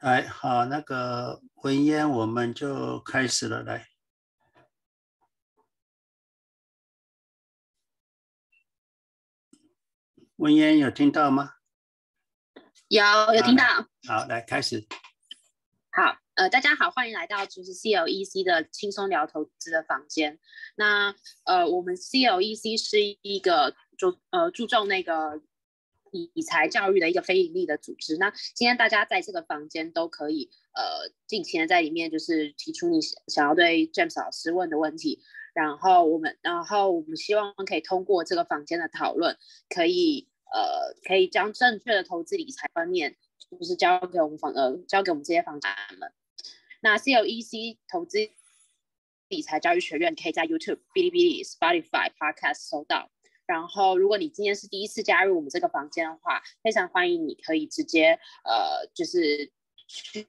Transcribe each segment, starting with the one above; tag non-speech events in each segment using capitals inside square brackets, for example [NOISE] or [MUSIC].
来，好，那个文烟，我们就开始了。来，文烟有听到吗？有，有听到。好，来开始。好，呃，大家好，欢迎来到就是 CLEC 的轻松聊投资的房间。那呃，我们 CLEC 是一个注呃注重那个。理财教育的一个非盈利的组织。那今天大家在这个房间都可以呃尽情的在里面就是提出你想要对 James 老师问的问题，然后我们然后我们希望可以通过这个房间的讨论，可以呃可以将正确的投资理财观念就是交给我们房呃交给我们这些房产们。那 CLEC 投资理财教育学院可以在 YouTube、哔哩哔哩、Spotify、Podcast 搜到。然后，如果你今天是第一次加入我们这个房间的话，非常欢迎你可以直接呃，就是去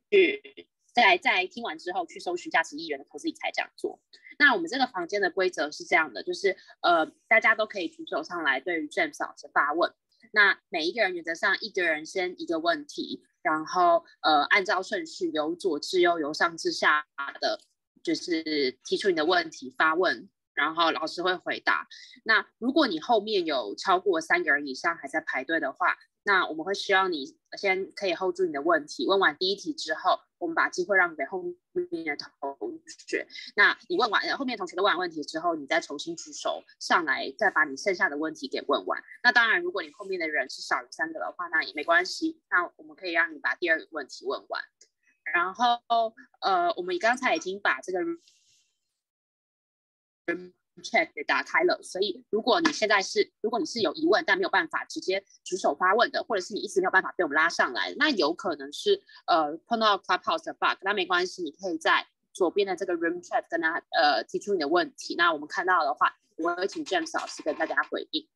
在在听完之后去搜寻价值一元的投资理财讲座。那我们这个房间的规则是这样的，就是呃，大家都可以举手上来对于 James 老师发问。那每一个人原则上一个人先一个问题，然后呃，按照顺序由左至右，由上至下的，就是提出你的问题发问。然后老师会回答。那如果你后面有超过三个人以上还在排队的话，那我们会需要你先可以 hold 住你的问题。问完第一题之后，我们把机会让给后面的同学。那你问完后面同学都问完问题之后，你再重新举手上来，再把你剩下的问题给问完。那当然，如果你后面的人是少于三个的话，那也没关系。那我们可以让你把第二个问题问完。然后呃，我们刚才已经把这个。Check 给打开了，所以如果你现在是，如果你是有疑问但没有办法直接举手发问的，或者是你一直没有办法被我们拉上来，那有可能是呃碰到 Clubhouse 的 bug，那没关系，你可以在左边的这个 Room Chat 跟他呃提出你的问题，那我们看到的话，我会请 James 老师跟大家回应。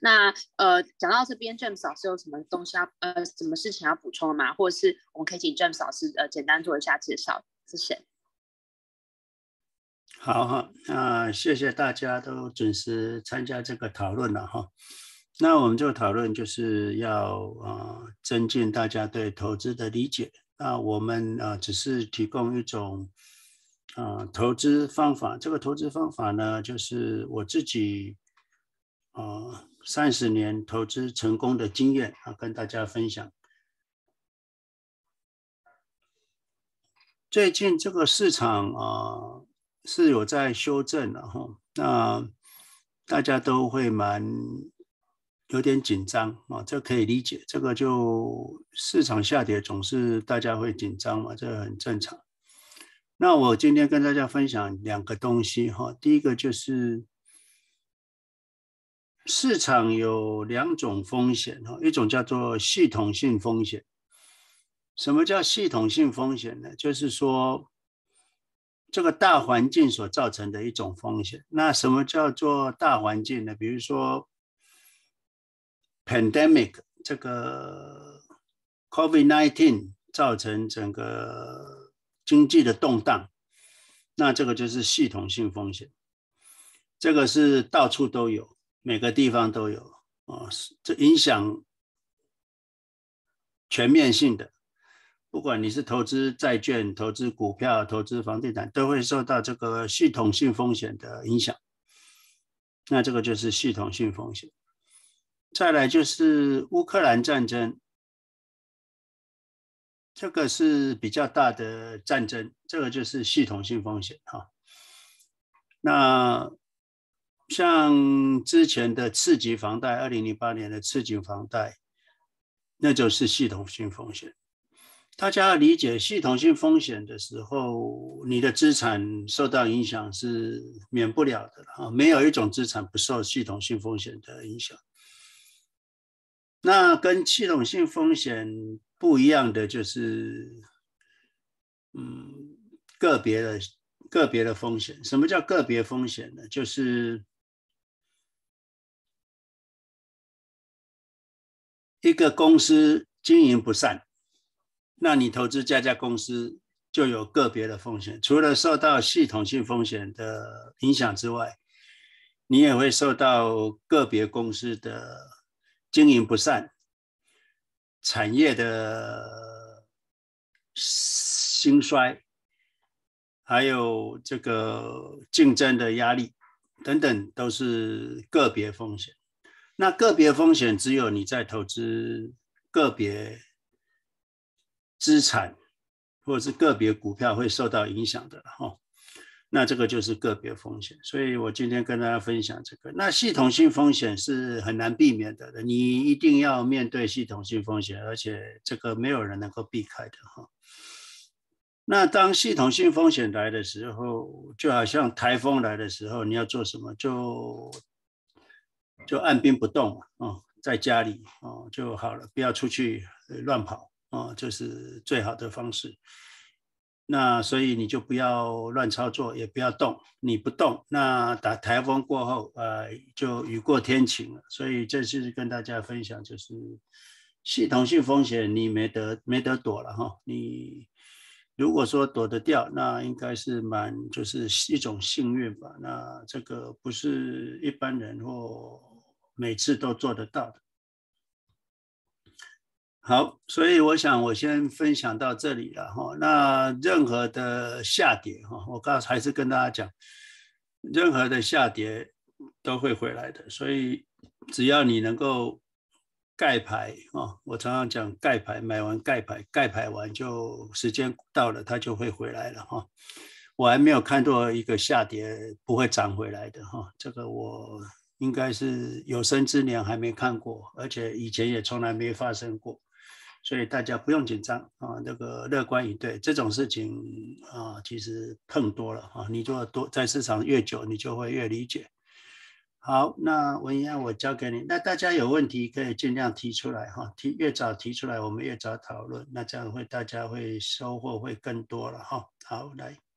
那呃讲到这边，James 老师有什么东西要呃什么事情要补充的吗？或者是我们可以请 James 老师呃简单做一下介绍，谢谢。好哈，那谢谢大家都准时参加这个讨论了哈。那我们这个讨论就是要啊增进大家对投资的理解。那我们啊只是提供一种啊投资方法。这个投资方法呢，就是我自己啊三十年投资成功的经验啊，跟大家分享。最近这个市场啊。是有在修正了哈，那大家都会蛮有点紧张啊，这可以理解。这个就市场下跌总是大家会紧张嘛，这很正常。那我今天跟大家分享两个东西哈，第一个就是市场有两种风险哈，一种叫做系统性风险。什么叫系统性风险呢？就是说。这个大环境所造成的一种风险。那什么叫做大环境呢？比如说，pandemic 这个 COVID-19 造成整个经济的动荡，那这个就是系统性风险。这个是到处都有，每个地方都有啊，这影响全面性的。不管你是投资债券、投资股票、投资房地产，都会受到这个系统性风险的影响。那这个就是系统性风险。再来就是乌克兰战争，这个是比较大的战争，这个就是系统性风险哈。那像之前的次级房贷，二零零八年的次级房贷，那就是系统性风险。大家理解系统性风险的时候，你的资产受到影响是免不了的啊！没有一种资产不受系统性风险的影响。那跟系统性风险不一样的就是，嗯，个别的个别的风险。什么叫个别风险呢？就是一个公司经营不善。那你投资这家公司就有个别的风险，除了受到系统性风险的影响之外，你也会受到个别公司的经营不善、产业的兴衰，还有这个竞争的压力等等，都是个别风险。那个别风险只有你在投资个别资产或者是个别股票会受到影响的哈。那这个就是个别风险，所以我今天跟大家分享这个。那系统性风险是很难避免的，你一定要面对系统性风险，而且这个没有人能够避开的哈。那当系统性风险来的时候，就好像台风来的时候，你要做什么？就就按兵不动啊，在家里啊就好了，不要出去乱跑啊，这是最好的方式。那所以你就不要乱操作，也不要动。你不动，那打台风过后，呃，就雨过天晴了。所以这是跟大家分享，就是系统性风险你没得没得躲了哈。你如果说躲得掉，那应该是蛮就是一种幸运吧。那这个不是一般人或每次都做得到的。好，所以我想我先分享到这里了哈。那任何的下跌哈，我刚还是跟大家讲，任何的下跌都会回来的。所以只要你能够盖牌啊，我常常讲盖牌，买完盖牌，盖牌完就时间到了，它就会回来了哈。我还没有看到一个下跌不会涨回来的哈，这个我应该是有生之年还没看过，而且以前也从来没发生过。所以大家不用紧张啊，那个乐观以对这种事情啊，其实碰多了啊，你做多在市场越久，你就会越理解。好，那文言我交给你，那大家有问题可以尽量提出来哈，提越早提出来，我们越早讨论，那这样会大家会收获会更多了哈。好，来。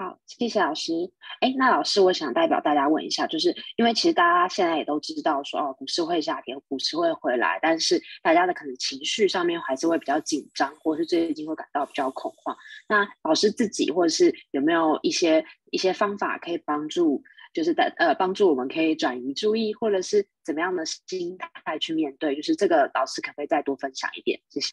好，谢谢老师。哎，那老师，我想代表大家问一下，就是因为其实大家现在也都知道说，哦，股市会下跌，股市会回来，但是大家的可能情绪上面还是会比较紧张，或是最近会感到比较恐慌。那老师自己或者是有没有一些一些方法可以帮助，就是在呃帮助我们可以转移注意，或者是怎么样的心态去面对？就是这个老师可不可以再多分享一点？谢谢。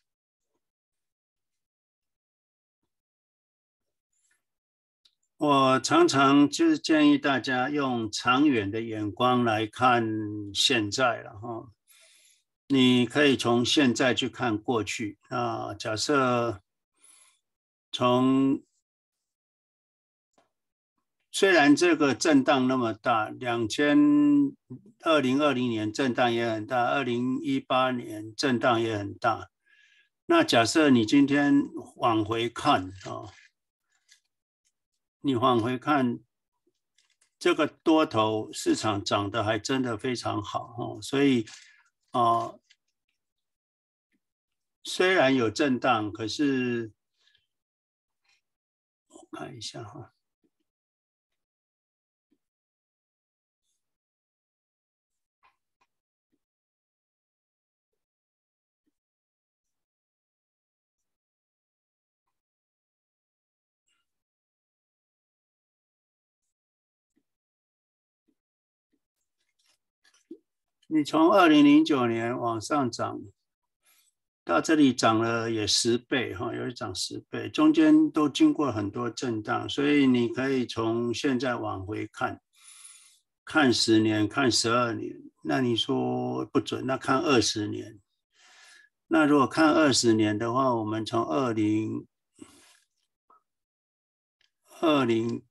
我常常就是建议大家用长远的眼光来看现在了哈。你可以从现在去看过去啊。假设从虽然这个震荡那么大，两千二零二零年震荡也很大，二零一八年震荡也很大。那假设你今天往回看啊。你往回看，这个多头市场涨得还真的非常好哈，所以啊，虽然有震荡，可是我看一下哈。你从二零零九年往上涨，到这里涨了也十倍哈，有一涨十倍，中间都经过很多震荡，所以你可以从现在往回看，看十年，看十二年，那你说不准，那看二十年，那如果看二十年的话，我们从二零二零。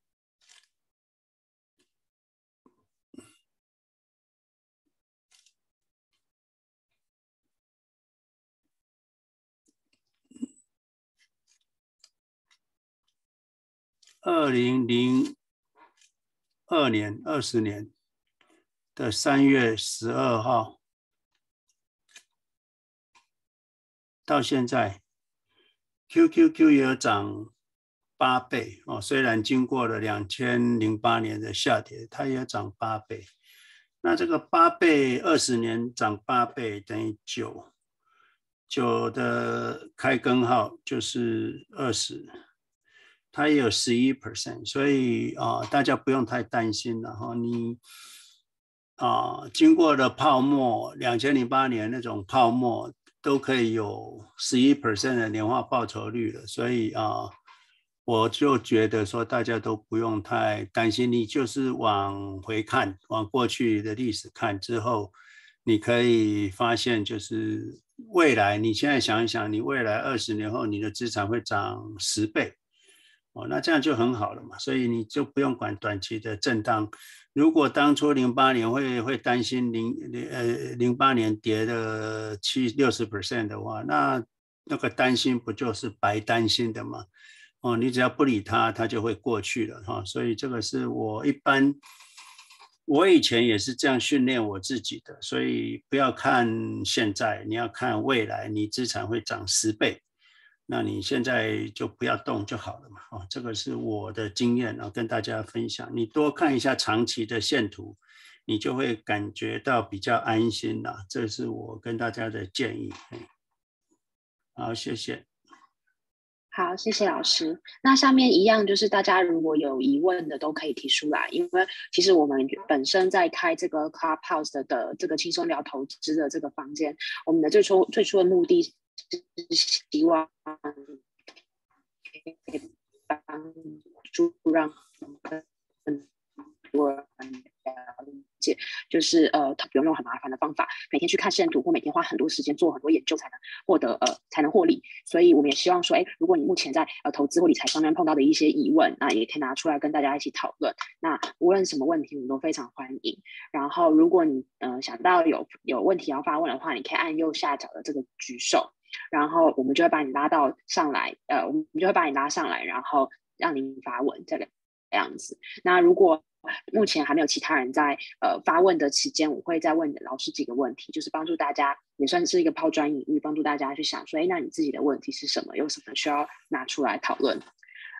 二零零二年二十年的三月十二号到现在，QQQ 也有涨八倍哦。虽然经过了两千零八年的下跌，它也涨八倍。那这个八倍二十年涨八倍等于九，九的开根号就是二十。它也有十一 percent，所以啊，大家不用太担心了哈。你啊，经过了泡沫，两千零八年那种泡沫都可以有十一 percent 的年化报酬率了，所以啊，我就觉得说大家都不用太担心，你就是往回看，往过去的历史看之后，你可以发现就是未来，你现在想一想，你未来二十年后你的资产会涨十倍，哦，那这样就很好了嘛，所以你就不用管短期的震荡。如果当初零八年会会担心零零呃零八年跌的七六十 percent 的话，那那个担心不就是白担心的吗？哦，你只要不理它，它就会过去了哈。所以这个是我一般，我以前也是这样训练我自己的。所以不要看现在，你要看未来，你资产会涨十倍。那你现在就不要动就好了嘛，这个是我的经验啊，跟大家分享。你多看一下长期的线图，你就会感觉到比较安心了。这是我跟大家的建议。好，谢谢。好，谢谢老师。那下面一样就是大家如果有疑问的都可以提出来，因为其实我们本身在开这个 Clubhouse 的这个轻松聊投资的这个房间，我们的最初最初的目的。是希望帮助让更多人了解，就是呃，他不用用很麻烦的方法，每天去看线图，或每天花很多时间做很多研究才能获得呃才能获利。所以我们也希望说，哎，如果你目前在呃投资或理财上面碰到的一些疑问，那也可以拿出来跟大家一起讨论。那无论什么问题，我们都非常欢迎。然后，如果你呃想到有有问题要发问的话，你可以按右下角的这个举手。然后我们就会把你拉到上来，呃，我们就会把你拉上来，然后让你发问这个样子。那如果目前还没有其他人在呃发问的期间，我会再问老师几个问题，就是帮助大家也算是一个抛砖引玉，帮助大家去想说，哎，那你自己的问题是什么？有什么需要拿出来讨论？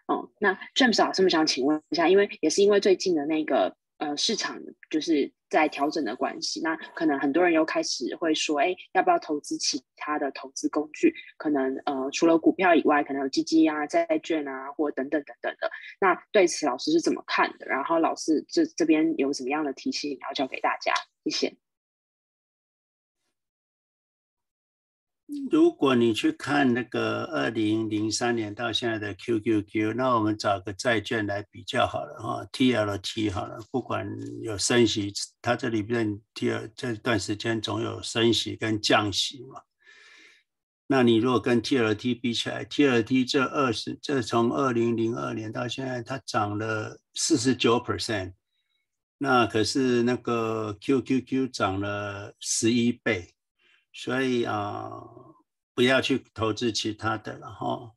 哦，那 James 老师，我想请问一下，因为也是因为最近的那个。呃，市场就是在调整的关系，那可能很多人又开始会说，哎，要不要投资其他的投资工具？可能呃，除了股票以外，可能有基金啊、债券啊，或等等等等的。那对此老师是怎么看的？然后老师这这边有什么样的提醒然后教给大家？谢谢。如果你去看那个二零零三年到现在的 QQQ，那我们找个债券来比较好了哈，TLT 好了，不管有升息，它这里边 T 这段时间总有升息跟降息嘛。那你如果跟 TLT 比起来，TLT 这二十，这从二零零二年到现在，它涨了四十九 percent，那可是那个 QQQ 涨了十一倍。所以啊，不要去投资其他的了哈。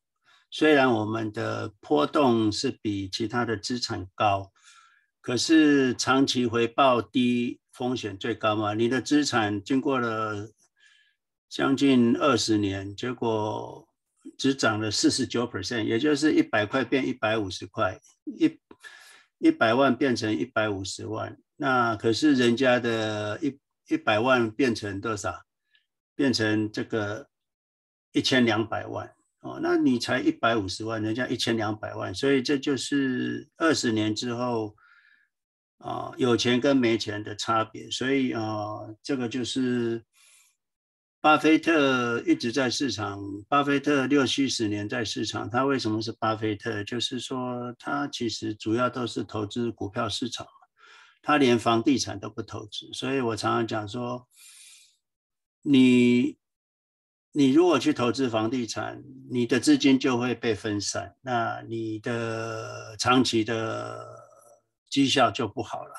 虽然我们的波动是比其他的资产高，可是长期回报低，风险最高嘛。你的资产经过了将近二十年，结果只涨了四十九 percent，也就是一百块变一百五十块，一一百万变成一百五十万。那可是人家的一一百万变成多少？变成这个一千两百万哦，那你才一百五十万，人家一千两百万，所以这就是二十年之后啊，有钱跟没钱的差别。所以啊，这个就是巴菲特一直在市场，巴菲特六七十年在市场，他为什么是巴菲特？就是说他其实主要都是投资股票市场，他连房地产都不投资。所以我常常讲说。你你如果去投资房地产，你的资金就会被分散，那你的长期的绩效就不好了。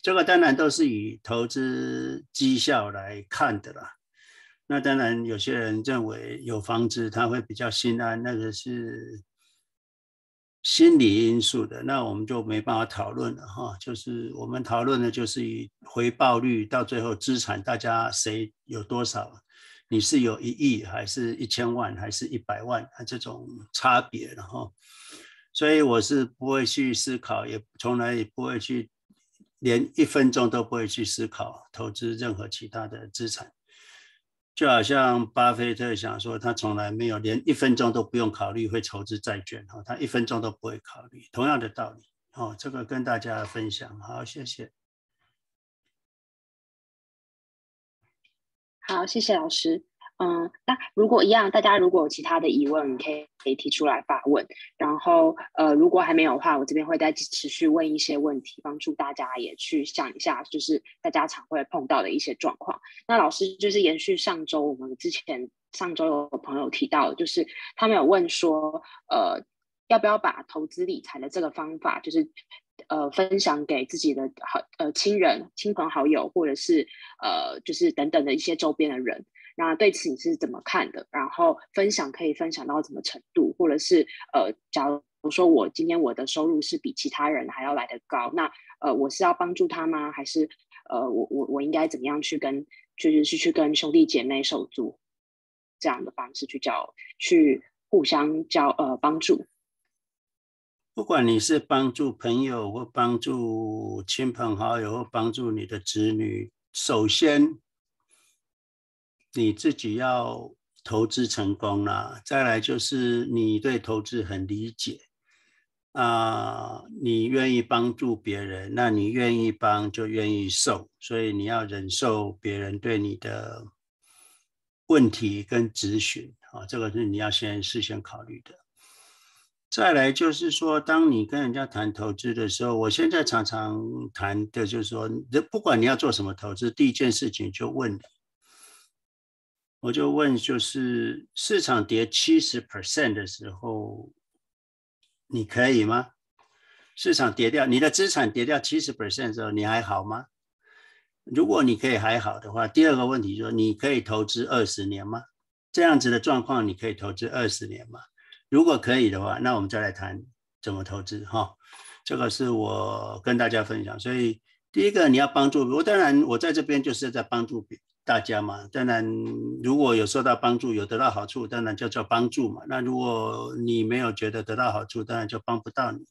这个当然都是以投资绩效来看的啦。那当然有些人认为有房子他会比较心安，那个是心理因素的，那我们就没办法讨论了哈。就是我们讨论的就是以回报率到最后资产，大家谁？有多少？你是有一亿，还是一千万，还是一百万？啊，这种差别，然后，所以我是不会去思考，也从来也不会去，连一分钟都不会去思考投资任何其他的资产。就好像巴菲特想说，他从来没有连一分钟都不用考虑会筹资债券，哈，他一分钟都不会考虑。同样的道理，哦，这个跟大家分享，好，谢谢。好，谢谢老师。嗯，那如果一样，大家如果有其他的疑问，可以可以提出来发问。然后，呃，如果还没有的话，我这边会再持续问一些问题，帮助大家也去想一下，就是大家常会碰到的一些状况。那老师就是延续上周我们之前上周有朋友提到，就是他们有问说，呃，要不要把投资理财的这个方法，就是呃分享给自己的好呃亲人、亲朋好友，或者是呃就是等等的一些周边的人。那对此你是怎么看的？然后分享可以分享到什么程度？或者是呃，假如说我今天我的收入是比其他人还要来得高，那呃，我是要帮助他吗？还是呃，我我我应该怎么样去跟，就是是去跟兄弟姐妹手足这样的方式去交，去互相交呃帮助？不管你是帮助朋友，或帮助亲朋好友，或帮助你的子女，首先。你自己要投资成功啦，再来就是你对投资很理解啊，你愿意帮助别人，那你愿意帮就愿意受，所以你要忍受别人对你的问题跟咨询啊，这个是你要先事先考虑的。再来就是说，当你跟人家谈投资的时候，我现在常常谈的就是说，不管你要做什么投资，第一件事情就问。我就问，就是市场跌七十 percent 的时候，你可以吗？市场跌掉，你的资产跌掉七十 percent 的时候，你还好吗？如果你可以还好的话，第二个问题说，你可以投资二十年吗？这样子的状况，你可以投资二十年吗？如果可以的话，那我们再来谈怎么投资哈。这个是我跟大家分享。所以第一个，你要帮助我，当然我在这边就是在帮助别。大家嘛，当然，如果有受到帮助，有得到好处，当然叫做帮助嘛。那如果你没有觉得得到好处，当然就帮不到你。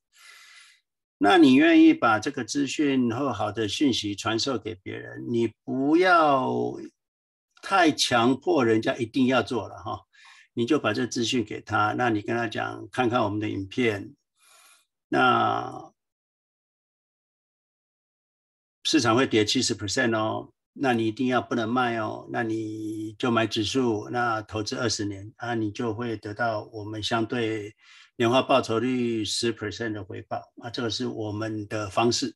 那你愿意把这个资讯或好的讯息传授给别人，你不要太强迫人家一定要做了哈。你就把这资讯给他，那你跟他讲，看看我们的影片，那市场会跌七十 percent 哦。那你一定要不能卖哦，那你就买指数，那投资二十年啊，你就会得到我们相对年化报酬率十 percent 的回报啊，这个是我们的方式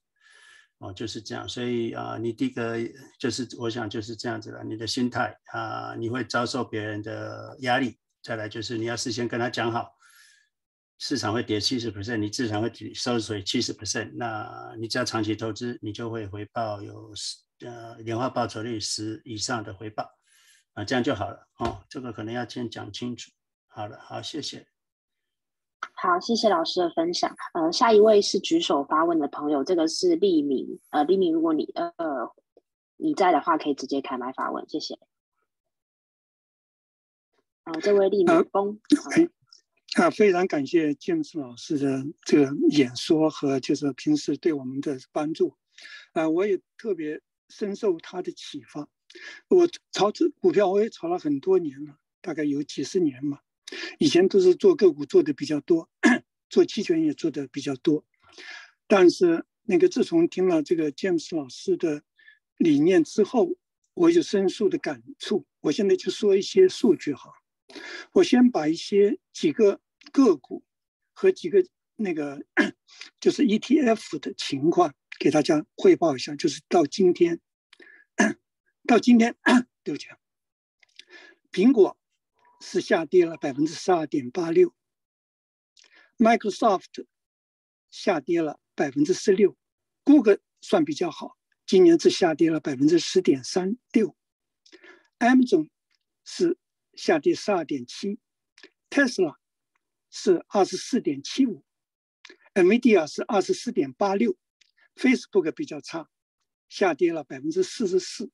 哦，就是这样。所以啊，你第一个就是我想就是这样子了，你的心态啊，你会遭受别人的压力，再来就是你要事先跟他讲好，市场会跌七十 percent，你至少会收水七十 percent，那你只要长期投资，你就会回报有十。呃，年化报酬率十以上的回报啊，这样就好了哦。这个可能要先讲清楚。好了，好，谢谢。好，谢谢老师的分享。呃，下一位是举手发问的朋友，这个是立明。呃，立明，如果你呃你在的话，可以直接开麦发问，谢谢。啊，这位立明峰。啊，非常感谢 James 老师的这个演说和就是平时对我们的帮助。啊，我也特别。深受他的启发，我炒这股票我也炒了很多年了，大概有几十年嘛。以前都是做个股做的比较多，做期权也做的比较多。但是那个自从听了这个詹姆斯老师的理念之后，我有深受的感触。我现在就说一些数据哈，我先把一些几个个股和几个那个 [COUGHS] 就是 ETF 的情况。给大家汇报一下，就是到今天，到今天，对不起，苹果是下跌了百分之十二点八六，Microsoft 下跌了百分之十六，Google 算比较好，今年只下跌了百分之十点三六，Amazon 是下跌十二点七，Tesla 是二十四点七五，Nvidia 是二十四点八六。Facebook 比较差，下跌了百分之四十四。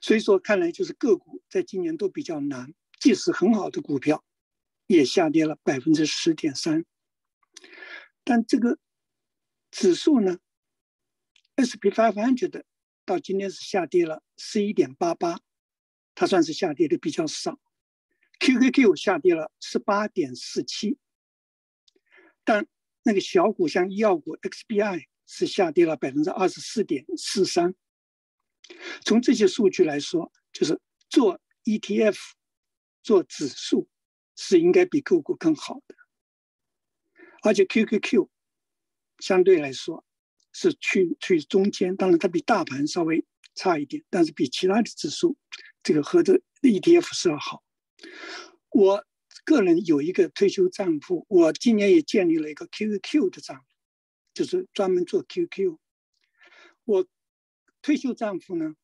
所以说，看来就是个股在今年都比较难，即使很好的股票，也下跌了百分之十点三。但这个指数呢，SP 500到今天是下跌了十一点八八，它算是下跌的比较少。QQQ 下跌了十八点四七，但那个小股像医药股 XBI 是下跌了百分之二十四点四三。从这些数据来说，就是做 ETF 做指数是应该比个股更好的，而且 QQQ 相对来说是去去中间，当然它比大盘稍微差一点，但是比其他的指数这个和这 ETF 是要好。我个人有一个退休账户，我今年也建立了一个 QQ 的账户，就是专门做 QQ。我退休账户呢，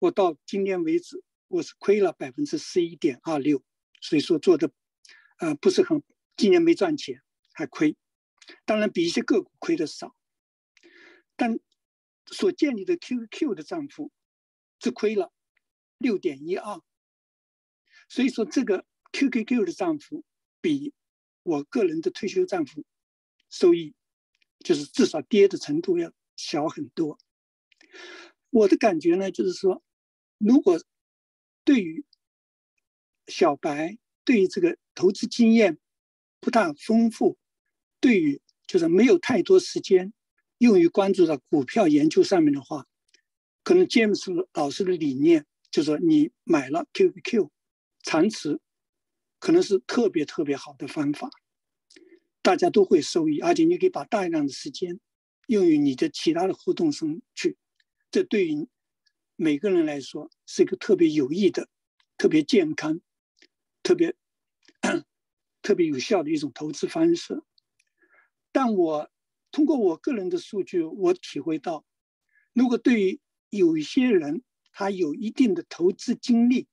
我到今年为止我是亏了百分之十一点二六，所以说做的呃不是很，今年没赚钱还亏，当然比一些个股亏的少，但所建立的 QQ 的账户只亏了六点一二，所以说这个 QQQ 的账户比我个人的退休账户收益就是至少跌的程度要小很多。我的感觉呢，就是说，如果对于小白，对于这个投资经验不大丰富，对于就是没有太多时间用于关注到股票研究上面的话，可能 James 老师的理念就是说，你买了 QQQ 长持，可能是特别特别好的方法，大家都会受益，而且你可以把大量的时间用于你的其他的互动上去。这对于每个人来说是一个特别有益的、特别健康、特别特别有效的一种投资方式。但我通过我个人的数据，我体会到，如果对于有一些人，他有一定的投资经历，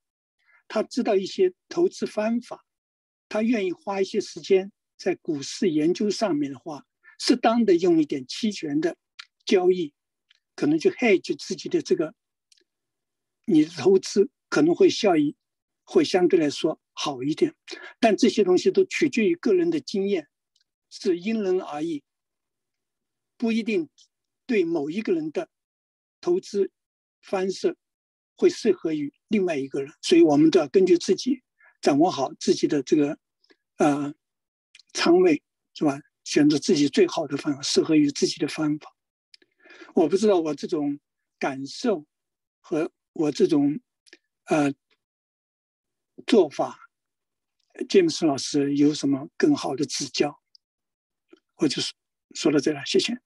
他知道一些投资方法，他愿意花一些时间在股市研究上面的话，适当的用一点期权的交易。可能就 hedge 自己的这个，你的投资可能会效益会相对来说好一点，但这些东西都取决于个人的经验，是因人而异，不一定对某一个人的投资方式会适合于另外一个人，所以我们都要根据自己掌握好自己的这个呃仓位，是吧？选择自己最好的方法，适合于自己的方法。我不知道我这种感受和我这种呃做法，詹姆斯老师有什么更好的指教？我就说说到这了，谢谢。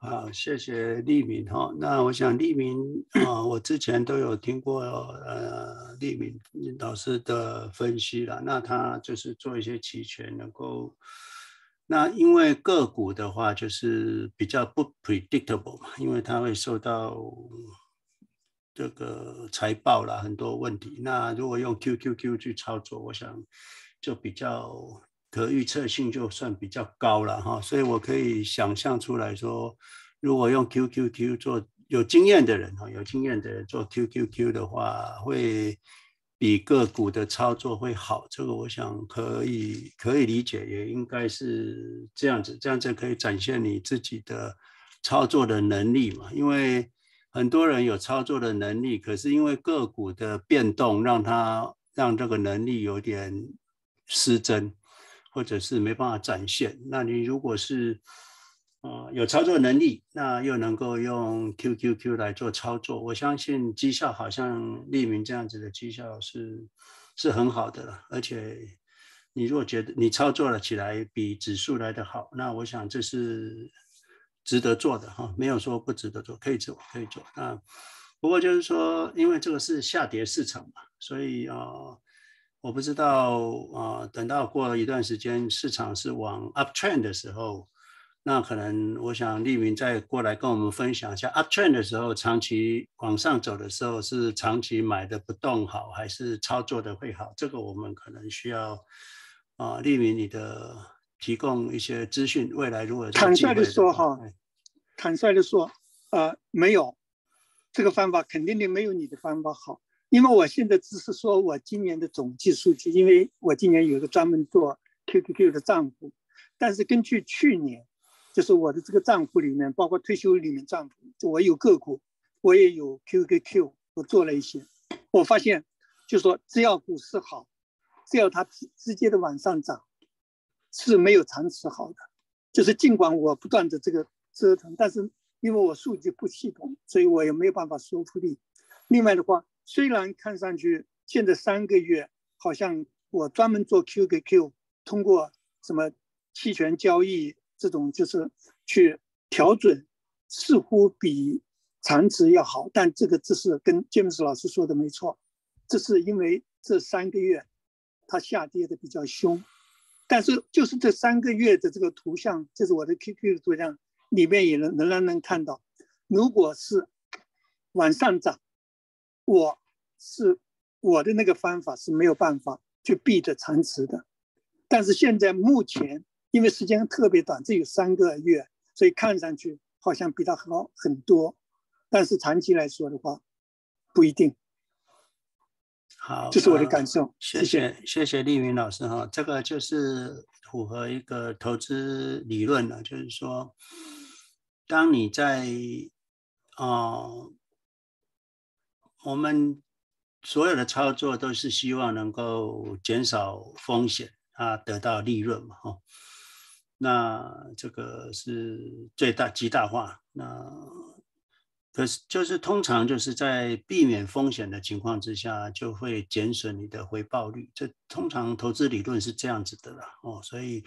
好，谢谢利敏哈。那我想利敏啊，我之前都有听过呃利敏老师的分析了。那他就是做一些期权，能够那因为个股的话就是比较不 predictable 嘛，因为它会受到这个财报啦很多问题。那如果用 QQQ 去操作，我想就比较。可预测性就算比较高了哈，所以我可以想象出来说，如果用 QQQ 做有经验的人哈，有经验的人做 QQQ 的话，会比个股的操作会好。这个我想可以可以理解，也应该是这样子，这样子可以展现你自己的操作的能力嘛。因为很多人有操作的能力，可是因为个股的变动，让他让这个能力有点失真。或者是没办法展现。那你如果是啊有操作能力，那又能够用 QQQ 来做操作，我相信绩效好像利明这样子的绩效是是很好的了。而且你如果觉得你操作了起来比指数来的好，那我想这是值得做的哈，没有说不值得做，可以做可以做。那不过就是说，因为这个是下跌市场嘛，所以啊。我不知道啊，等到过了一段时间，市场是往 uptrend 的时候，那可能我想立明再过来跟我们分享一下 uptrend 的时候，长期往上走的时候是长期买的不动好，还是操作的会好？这个我们可能需要啊，立明你的提供一些资讯。未来如果坦率的说哈，坦率的说，呃，没有这个方法，肯定的没有你的方法好。因为我现在只是说我今年的总计数据，因为我今年有一个专门做 QQQ 的账户，但是根据去年，就是我的这个账户里面，包括退休里面账户，我有个股，我也有 QQQ，我做了一些，我发现，就说只要股市好，只要它直直接的往上涨，是没有长持好的，就是尽管我不断的这个折腾。但是因为我数据不系统，所以我也没有办法说服力。另外的话，虽然看上去现在三个月好像我专门做 QQQ，通过什么期权交易这种就是去调准，似乎比长值要好。但这个只是跟詹姆斯老师说的没错，这是因为这三个月它下跌的比较凶。但是就是这三个月的这个图像，这是我的 QQ 的图像，里面也能仍然能看到，如果是往上涨，我是我的那个方法是没有办法去避着长池的。但是现在目前因为时间特别短，只有三个月，所以看上去好像比它好很多，但是长期来说的话，不一定。好，这是我的感受。谢谢，谢谢丽云老师哈，这个就是符合一个投资理论了，就是说，当你在啊，我们所有的操作都是希望能够减少风险啊，得到利润嘛哈，那这个是最大极大化那。可是，就是通常就是在避免风险的情况之下，就会减损你的回报率。这通常投资理论是这样子的啦，哦，所以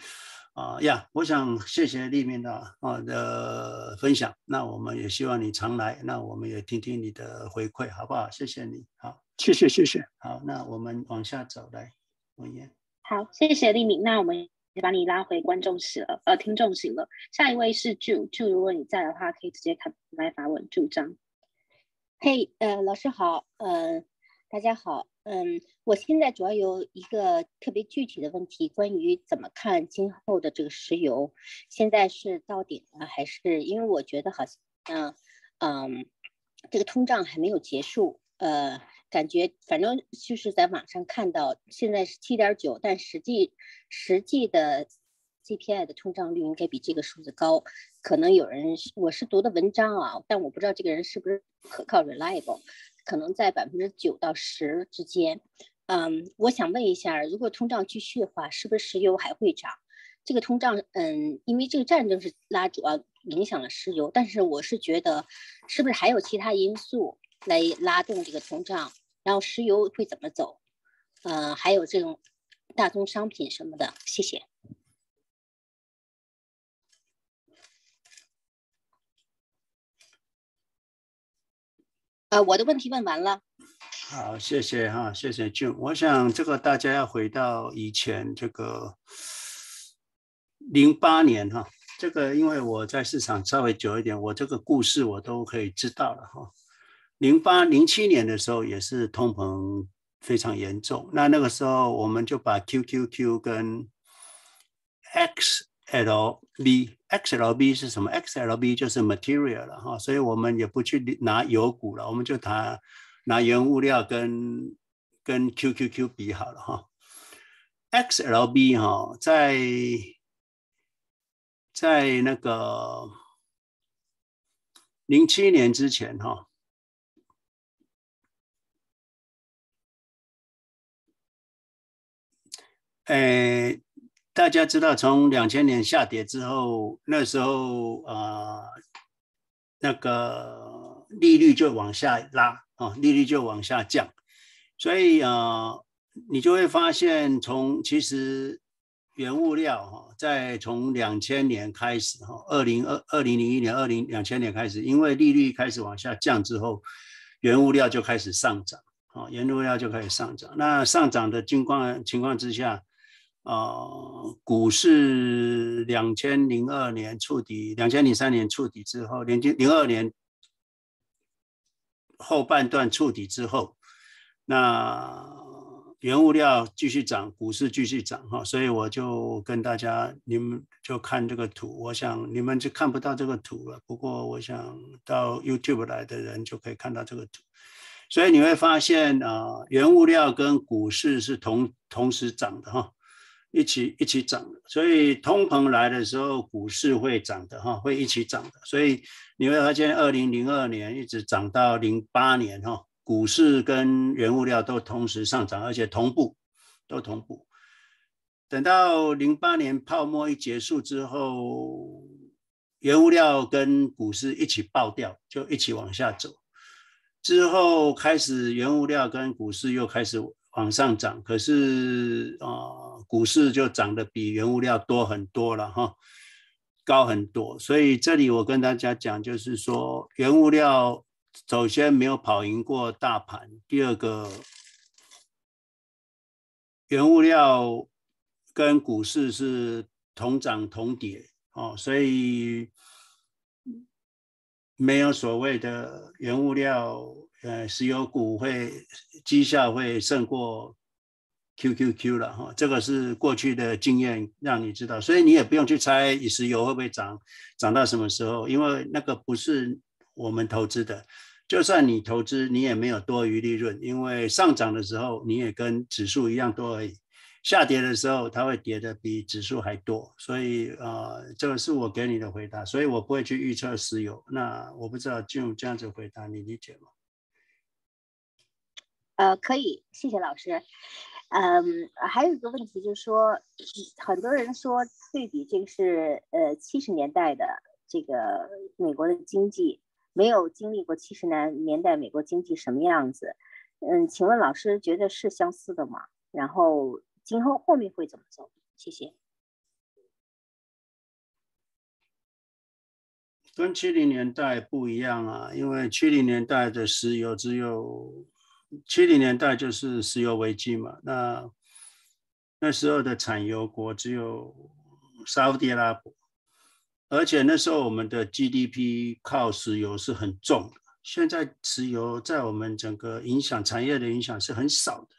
啊呀，我想谢谢立明的啊的分享。那我们也希望你常来，那我们也听听你的回馈，好不好？谢谢你，好，谢谢谢谢。好，那我们往下走来，文言。好，谢谢立明。那我们。也把你拉回观众席了，呃，听众席了。下一位是 Ju，Ju，如果你在的话，可以直接开麦发问。Ju 张，嘿，呃，老师好，呃，大家好，嗯，我现在主要有一个特别具体的问题，关于怎么看今后的这个石油，现在是到顶了，还是因为我觉得好像，嗯，这个通胀还没有结束，呃。感觉反正就是在网上看到现在是七点九，但实际实际的 CPI 的通胀率应该比这个数字高。可能有人我是读的文章啊，但我不知道这个人是不是可靠 reliable，可能在百分之九到十之间。嗯，我想问一下，如果通胀继续的话，是不是石油还会涨？这个通胀，嗯，因为这个战争是拉主要影响了石油，但是我是觉得是不是还有其他因素来拉动这个通胀？然后石油会怎么走？呃，还有这种大宗商品什么的，谢谢。呃，我的问题问完了。好，谢谢哈，谢谢俊。我想这个大家要回到以前这个零八年哈，这个因为我在市场稍微久一点，我这个故事我都可以知道了哈。零八零七年的时候也是通膨非常严重，那那个时候我们就把 QQQ 跟 XLV XLB 是什么？XLB 就是 material 了哈，所以我们也不去拿油股了，我们就拿拿原物料跟跟 QQQ 比好了哈。XLB 哈，在在那个零七年之前哈。呃，大家知道，从两千年下跌之后，那时候啊，那个利率就往下拉啊，利率就往下降，所以啊，你就会发现，从其实原物料哈，在从两千年开始哈，二零二二零零一年、二零两千年开始，因为利率开始往下降之后，原物料就开始上涨啊，原物料就开始上涨。那上涨的情况情况之下。啊，股市两千零二年触底，两千零三年触底之后，两千零二年后半段触底之后，那原物料继续涨，股市继续涨哈，所以我就跟大家，你们就看这个图，我想你们就看不到这个图了。不过我想到 YouTube 来的人就可以看到这个图，所以你会发现啊，原物料跟股市是同同时涨的哈。一起一起涨的，所以通膨来的时候，股市会涨的哈，会一起涨的。所以你会发现，二零零二年一直涨到零八年哈，股市跟原物料都同时上涨，而且同步，都同步。等到零八年泡沫一结束之后，原物料跟股市一起爆掉，就一起往下走。之后开始原物料跟股市又开始往上涨，可是啊，股市就涨得比原物料多很多了哈，高很多。所以这里我跟大家讲，就是说原物料首先没有跑赢过大盘，第二个原物料跟股市是同涨同跌哦，所以。没有所谓的原物料，呃，石油股会绩效会胜过 QQQ 了哈，这个是过去的经验让你知道，所以你也不用去猜石油会不会涨，涨到什么时候，因为那个不是我们投资的，就算你投资，你也没有多余利润，因为上涨的时候你也跟指数一样多而已。下跌的时候，它会跌的比指数还多，所以呃，这个是我给你的回答，所以我不会去预测石油。那我不知道就这样子回答，你理解吗？呃，可以，谢谢老师。嗯，还有一个问题就是说，很多人说对比这个是呃七十年代的这个美国的经济，没有经历过七十年年代美国经济什么样子。嗯，请问老师觉得是相似的吗？然后。今后后面会怎么走？谢谢。跟七零年代不一样啊，因为七零年代的石油只有七零年代就是石油危机嘛，那那时候的产油国只有沙特阿拉伯，而且那时候我们的 GDP 靠石油是很重的，现在石油在我们整个影响产业的影响是很少的。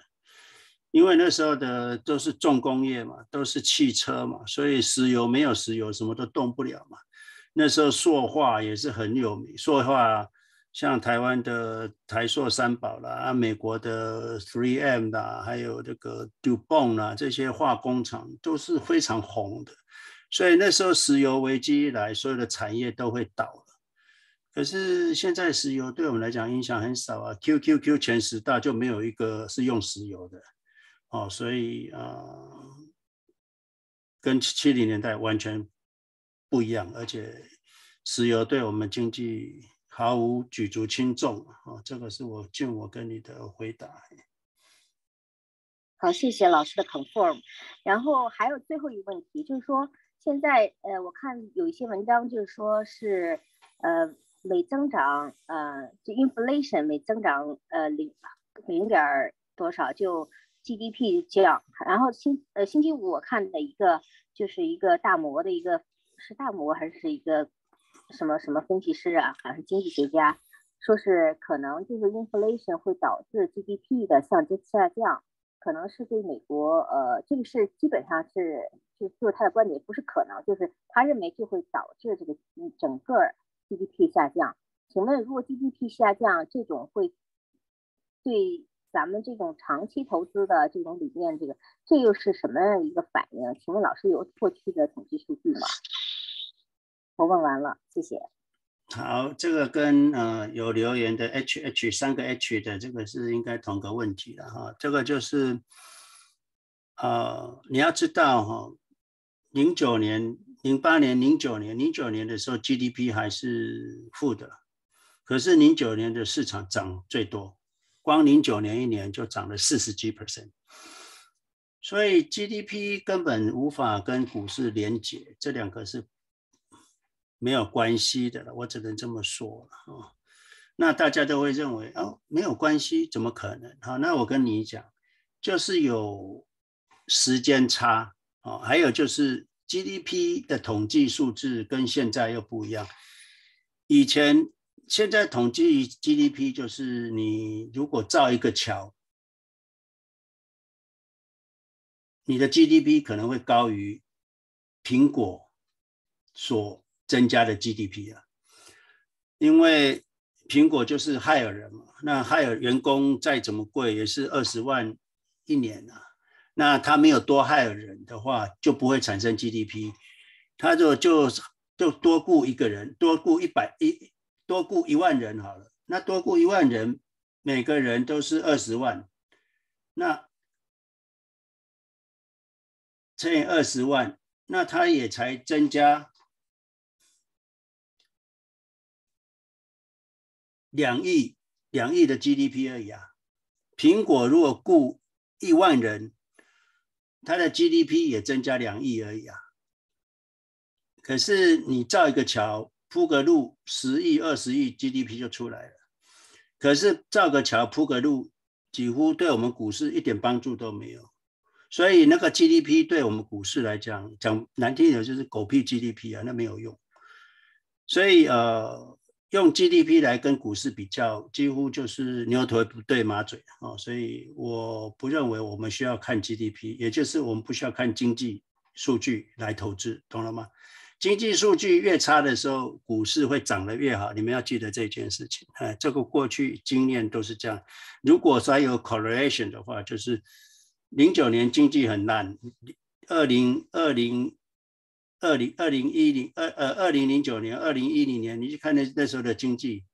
因为那时候的都是重工业嘛，都是汽车嘛，所以石油没有石油什么都动不了嘛。那时候塑化也是很有名，塑化像台湾的台塑三宝啦，美国的 Three M 啦，还有这个 DuPont 啦，这些化工厂都是非常红的。所以那时候石油危机一来，所有的产业都会倒了。可是现在石油对我们来讲影响很少啊，QQQ 前十大就没有一个是用石油的。哦，所以啊，跟七零年代完全不一样，而且石油对我们经济毫无举足轻重啊。这个是我尽我跟你的回答。好，谢谢老师的 confirm。然后还有最后一个问题，就是说现在呃，我看有一些文章就是说是呃，每增长呃，就 inflation 每增长呃零零点多少就。GDP 降，然后星呃星期五我看的一个就是一个大摩的一个是大摩还是一个什么什么分析师啊，好像是经济学家，说是可能就是 inflation 会导致 GDP 的向下降，可能是对美国呃这个是基本上是就就是他的观点，不是可能，就是他认为就会导致这个整个 GDP 下降。请问如果 GDP 下降，这种会对？咱们这种长期投资的这种理念，这个这又是什么样一个反应？请问老师有过去的统计数据吗？我问完了，谢谢。好，这个跟呃有留言的 H H 三个 H 的这个是应该同个问题的哈。这个就是呃你要知道哈，零九年、零八年、零九年、零九年的时候 GDP 还是负的，可是零九年的市场涨最多。光零九年一年就涨了四十几 percent，所以 GDP 根本无法跟股市连接，这两个是没有关系的。我只能这么说了啊。那大家都会认为哦，没有关系，怎么可能？好，那我跟你讲，就是有时间差啊，还有就是 GDP 的统计数字跟现在又不一样，以前。现在统计 GDP 就是你如果造一个桥，你的 GDP 可能会高于苹果所增加的 GDP 啊，因为苹果就是害尔人嘛，那害尔员工再怎么贵也是二十万一年啊，那他没有多害尔人的话，就不会产生 GDP，他就就就多雇一个人，多雇一百一。多雇一万人好了，那多雇一万人，每个人都是二十万，那乘以二十万，那他也才增加两亿两亿的 GDP 而已啊。苹果如果雇一万人，它的 GDP 也增加两亿而已啊。可是你造一个桥、铺个路，十亿、二十亿 GDP 就出来了。可是造个桥、铺个路，几乎对我们股市一点帮助都没有。所以那个 GDP 对我们股市来讲，讲难听点就是狗屁 GDP 啊，那没有用。所以呃，用 GDP 来跟股市比较，几乎就是牛头不对马嘴哦。所以我不认为我们需要看 GDP，也就是我们不需要看经济数据来投资，懂了吗？经济数据越差的时候，股市会涨得越好。你们要记得这件事情，哎，这个过去经验都是这样。如果说有 correlation 的话，就是。零九年经济很烂，二零二零二零二零一零二呃二零零九年二零一零年，你去看那那时候的经济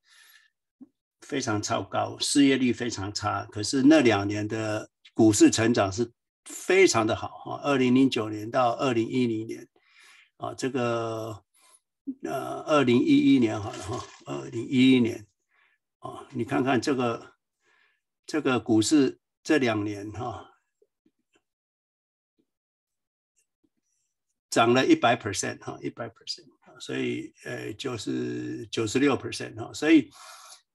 非常超高，失业率非常差。可是那两年的股市成长是非常的好哈，二零零九年到二零一零年啊，这个呃二零一一年好了哈，二零一一年啊，你看看这个这个股市这两年哈。涨了一百 percent 哈，一百 percent 所以呃就是九十六 percent 哈，所以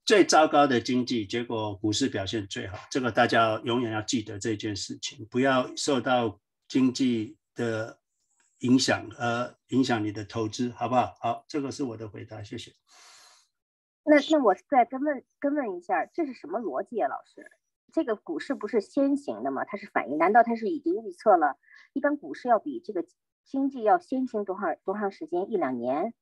最糟糕的经济结果，股市表现最好，这个大家永远要记得这件事情，不要受到经济的影响而影响你的投资，好不好？好，这个是我的回答，谢谢。那那我再跟问跟问一下，这是什么逻辑啊，老师？这个股市不是先行的吗？它是反应？难道它是已经预测了？一般股市要比这个。经济要先行多长多长时间？一两年？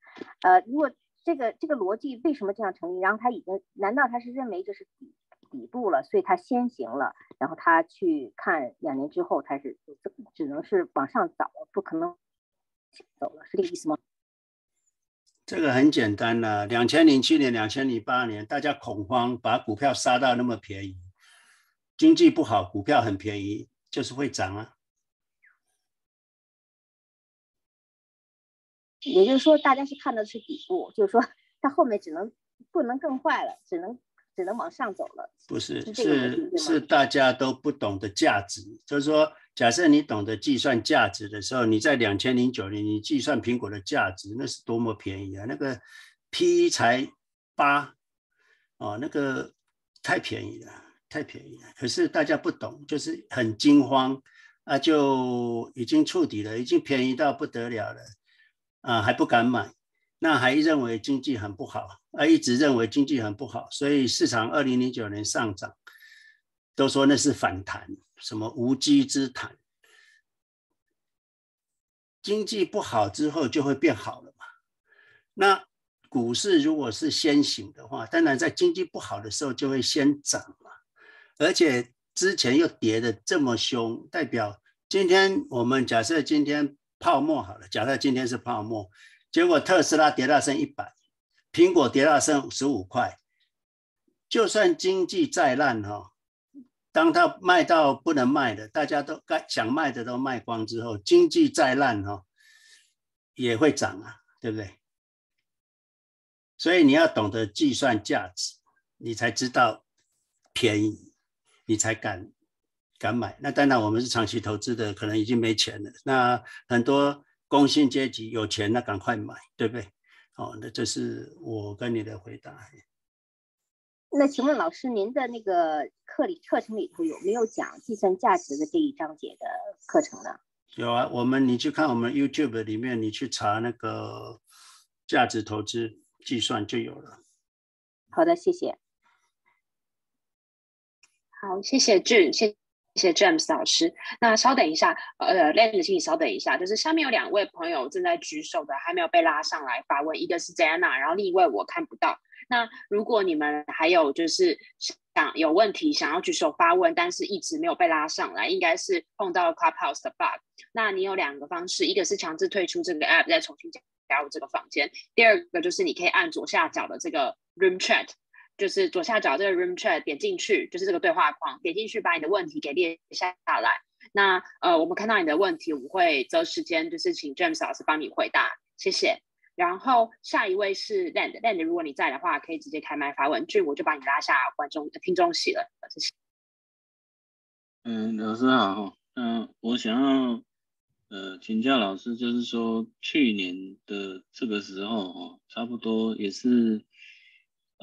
呃，如果这个这个逻辑为什么这样成立？然后他已经难道他是认为这是底底部了，所以他先行了，然后他去看两年之后他是只能是往上走，不可能走了，是这个意思吗？这个很简单了，两千零七年、两千零八年，大家恐慌，把股票杀到那么便宜，经济不好，股票很便宜，就是会涨啊。也就是说，大家是看的是底部，就是说它后面只能不能更坏了，只能只能往上走了。不是，是是大家都不懂得价值。就是说，假设你懂得计算价值的时候，你在两千零九年你计算苹果的价值，那是多么便宜啊！那个 P 才八，哦，那个太便宜了，太便宜了。可是大家不懂，就是很惊慌啊，就已经触底了，已经便宜到不得了了。啊，还不敢买，那还认为经济很不好，啊，一直认为经济很不好，所以市场二零零九年上涨，都说那是反弹，什么无稽之谈。经济不好之后就会变好了嘛？那股市如果是先行的话，当然在经济不好的时候就会先涨嘛，而且之前又跌的这么凶，代表今天我们假设今天。泡沫好了，假设今天是泡沫，结果特斯拉跌到剩一百，苹果跌到剩十五块，就算经济再烂哈，当它卖到不能卖的，大家都该想卖的都卖光之后，经济再烂哈，也会涨啊，对不对？所以你要懂得计算价值，你才知道便宜，你才敢。敢买，那当然我们是长期投资的，可能已经没钱了。那很多工薪阶级有钱，那赶快买，对不对？哦，那这是我跟你的回答。那请问老师，您的那个课里课程里头有没有讲计算价值的这一章节的课程呢？有啊，我们你去看我们 YouTube 里面，你去查那个价值投资计算就有了。好的，谢谢。好，谢谢俊，谢。谢谢 James 老师。那稍等一下，呃，Land，请你稍等一下。就是下面有两位朋友正在举手的，还没有被拉上来发问。一个是 Jana，然后另一位我看不到。那如果你们还有就是想有问题想要举手发问，但是一直没有被拉上来，应该是碰到 Clubhouse 的 bug。那你有两个方式，一个是强制退出这个 app，再重新加入这个房间。第二个就是你可以按左下角的这个 Room Chat。就是左下角这个 Room Chat 点进去，就是这个对话框，点进去把你的问题给列下来。那呃，我们看到你的问题，我们会择时间就是请 James 老师帮你回答。谢谢。然后下一位是 Land，Land，如果你在的话，可以直接开麦发问句，我就把你拉下观众听众席了，谢谢。嗯，老师好，嗯，我想要呃请教老师，就是说去年的这个时候哦，差不多也是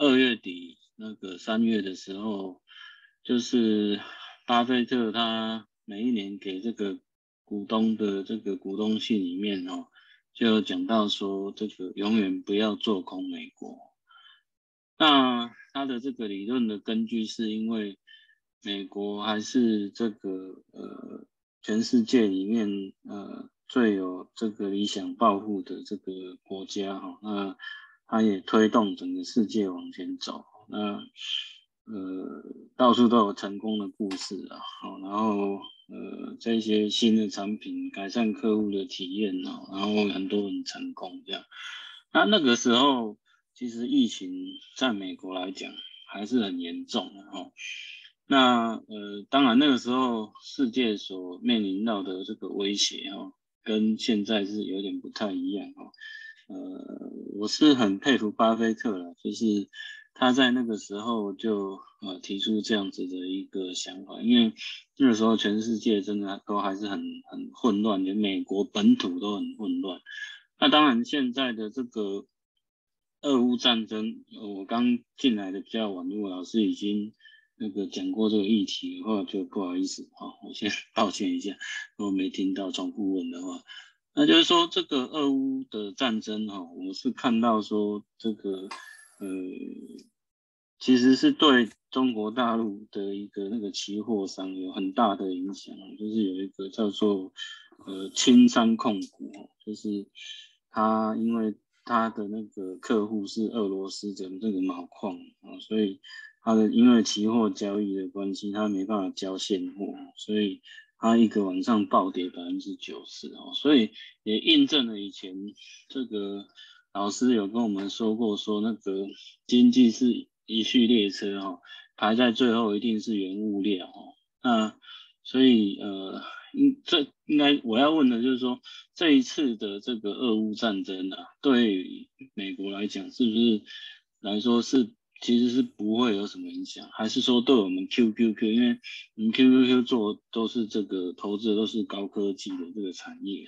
二月底那个三月的时候，就是巴菲特他每一年给这个股东的这个股东信里面哦。就讲到说，这个永远不要做空美国。那他的这个理论的根据是因为美国还是这个呃全世界里面呃最有这个理想抱负的这个国家哈。那它也推动整个世界往前走。那呃到处都有成功的故事啊。好，然后。呃，这些新的产品改善客户的体验哦，然后很多人成功这样。那那个时候，其实疫情在美国来讲还是很严重的哈。那呃，当然那个时候世界所面临到的这个威胁哈，跟现在是有点不太一样哈。呃，我是很佩服巴菲特了，就是。他在那个时候就呃提出这样子的一个想法，因为那个时候全世界真的都还是很很混乱，连美国本土都很混乱。那当然现在的这个俄乌战争，我刚进来的比较晚，如果老师已经那个讲过这个议题的话，就不好意思啊，我先 [LAUGHS] 道歉一下，如果没听到重复问的话，那就是说这个俄乌的战争哈，我是看到说这个。呃，其实是对中国大陆的一个那个期货商有很大的影响，就是有一个叫做呃青山控股，就是他因为他的那个客户是俄罗斯的这个毛矿啊，所以他的因为期货交易的关系，他没办法交现货，所以它一个晚上暴跌百分之九十哦，所以也印证了以前这个。老师有跟我们说过，说那个经济是一序列车哈，排在最后一定是原物料哦。那所以呃，应这应该我要问的就是说，这一次的这个俄乌战争啊，对美国来讲是不是来说是其实是不会有什么影响，还是说对我们 QQQ，因为我们 QQQ 做都是这个投资都是高科技的这个产业。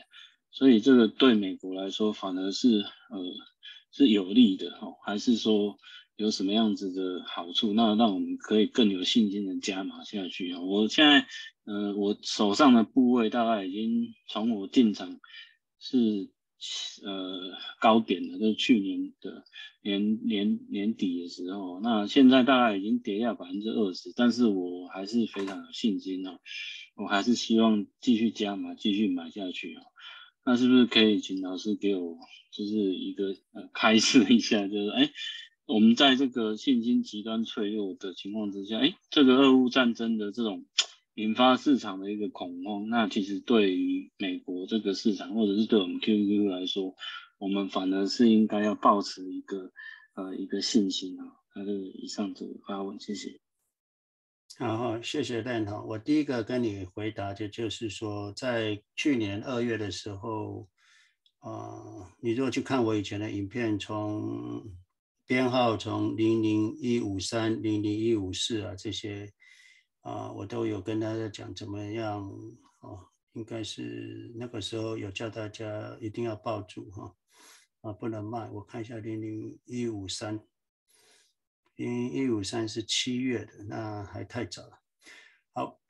所以这个对美国来说反而是呃是有利的哈，还是说有什么样子的好处？那让我们可以更有信心的加码下去啊！我现在呃我手上的部位大概已经从我进场是呃高点的，就是去年的年年年底的时候，那现在大概已经跌掉百分之二十，但是我还是非常有信心哦，我还是希望继续加码，继续买下去啊！那是不是可以请老师给我就是一个呃开示一下，就是哎，我们在这个现金极端脆弱的情况之下，哎，这个俄乌战争的这种引发市场的一个恐慌，那其实对于美国这个市场，或者是对我们 QQ 来说，我们反而是应该要保持一个呃一个信心啊。那是以上这个发问，谢谢。好，谢谢蛋头。我第一个跟你回答的，就是说，在去年二月的时候，啊，你如果去看我以前的影片，从编号从零零一五三、零零一五四啊这些，啊，我都有跟大家讲怎么样，哦，应该是那个时候有叫大家一定要抱住哈，啊，不能卖。我看一下零零一五三。因为一五三是七月的，那还太早了。好，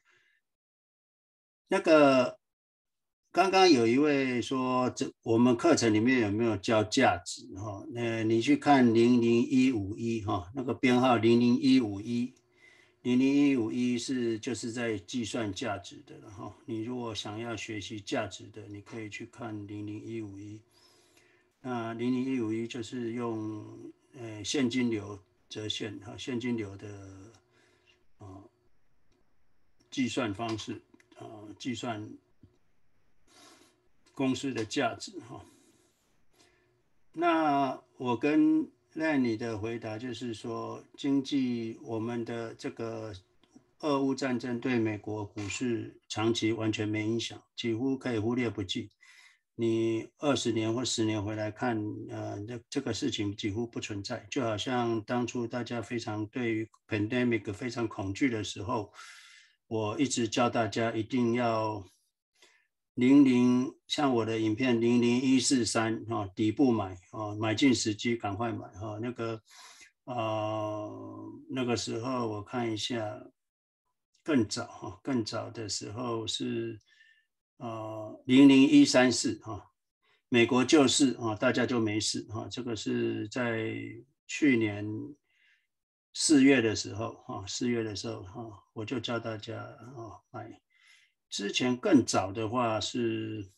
那个刚刚有一位说，这我们课程里面有没有教价值？哈，那你去看零零一五一哈，那个编号零零一五一，零零一五一是就是在计算价值的了哈。你如果想要学习价值的，你可以去看零零一五一。那零零一五一就是用呃现金流。折现哈现金流的啊计算方式啊计算公司的价值哈。那我跟那你的回答就是说，经济我们的这个俄乌战争对美国股市长期完全没影响，几乎可以忽略不计。你二十年或十年回来看，呃，这这个事情几乎不存在。就好像当初大家非常对于 pandemic 非常恐惧的时候，我一直教大家一定要零零，像我的影片零零一四三哈，底部买啊，买进时机赶快买哈。那个呃，那个时候我看一下，更早哈，更早的时候是。呃，零零一三四哈，美国救市啊，大家就没事哈。这个是在去年四月的时候哈，四月的时候哈，我就教大家啊买。之前更早的话是，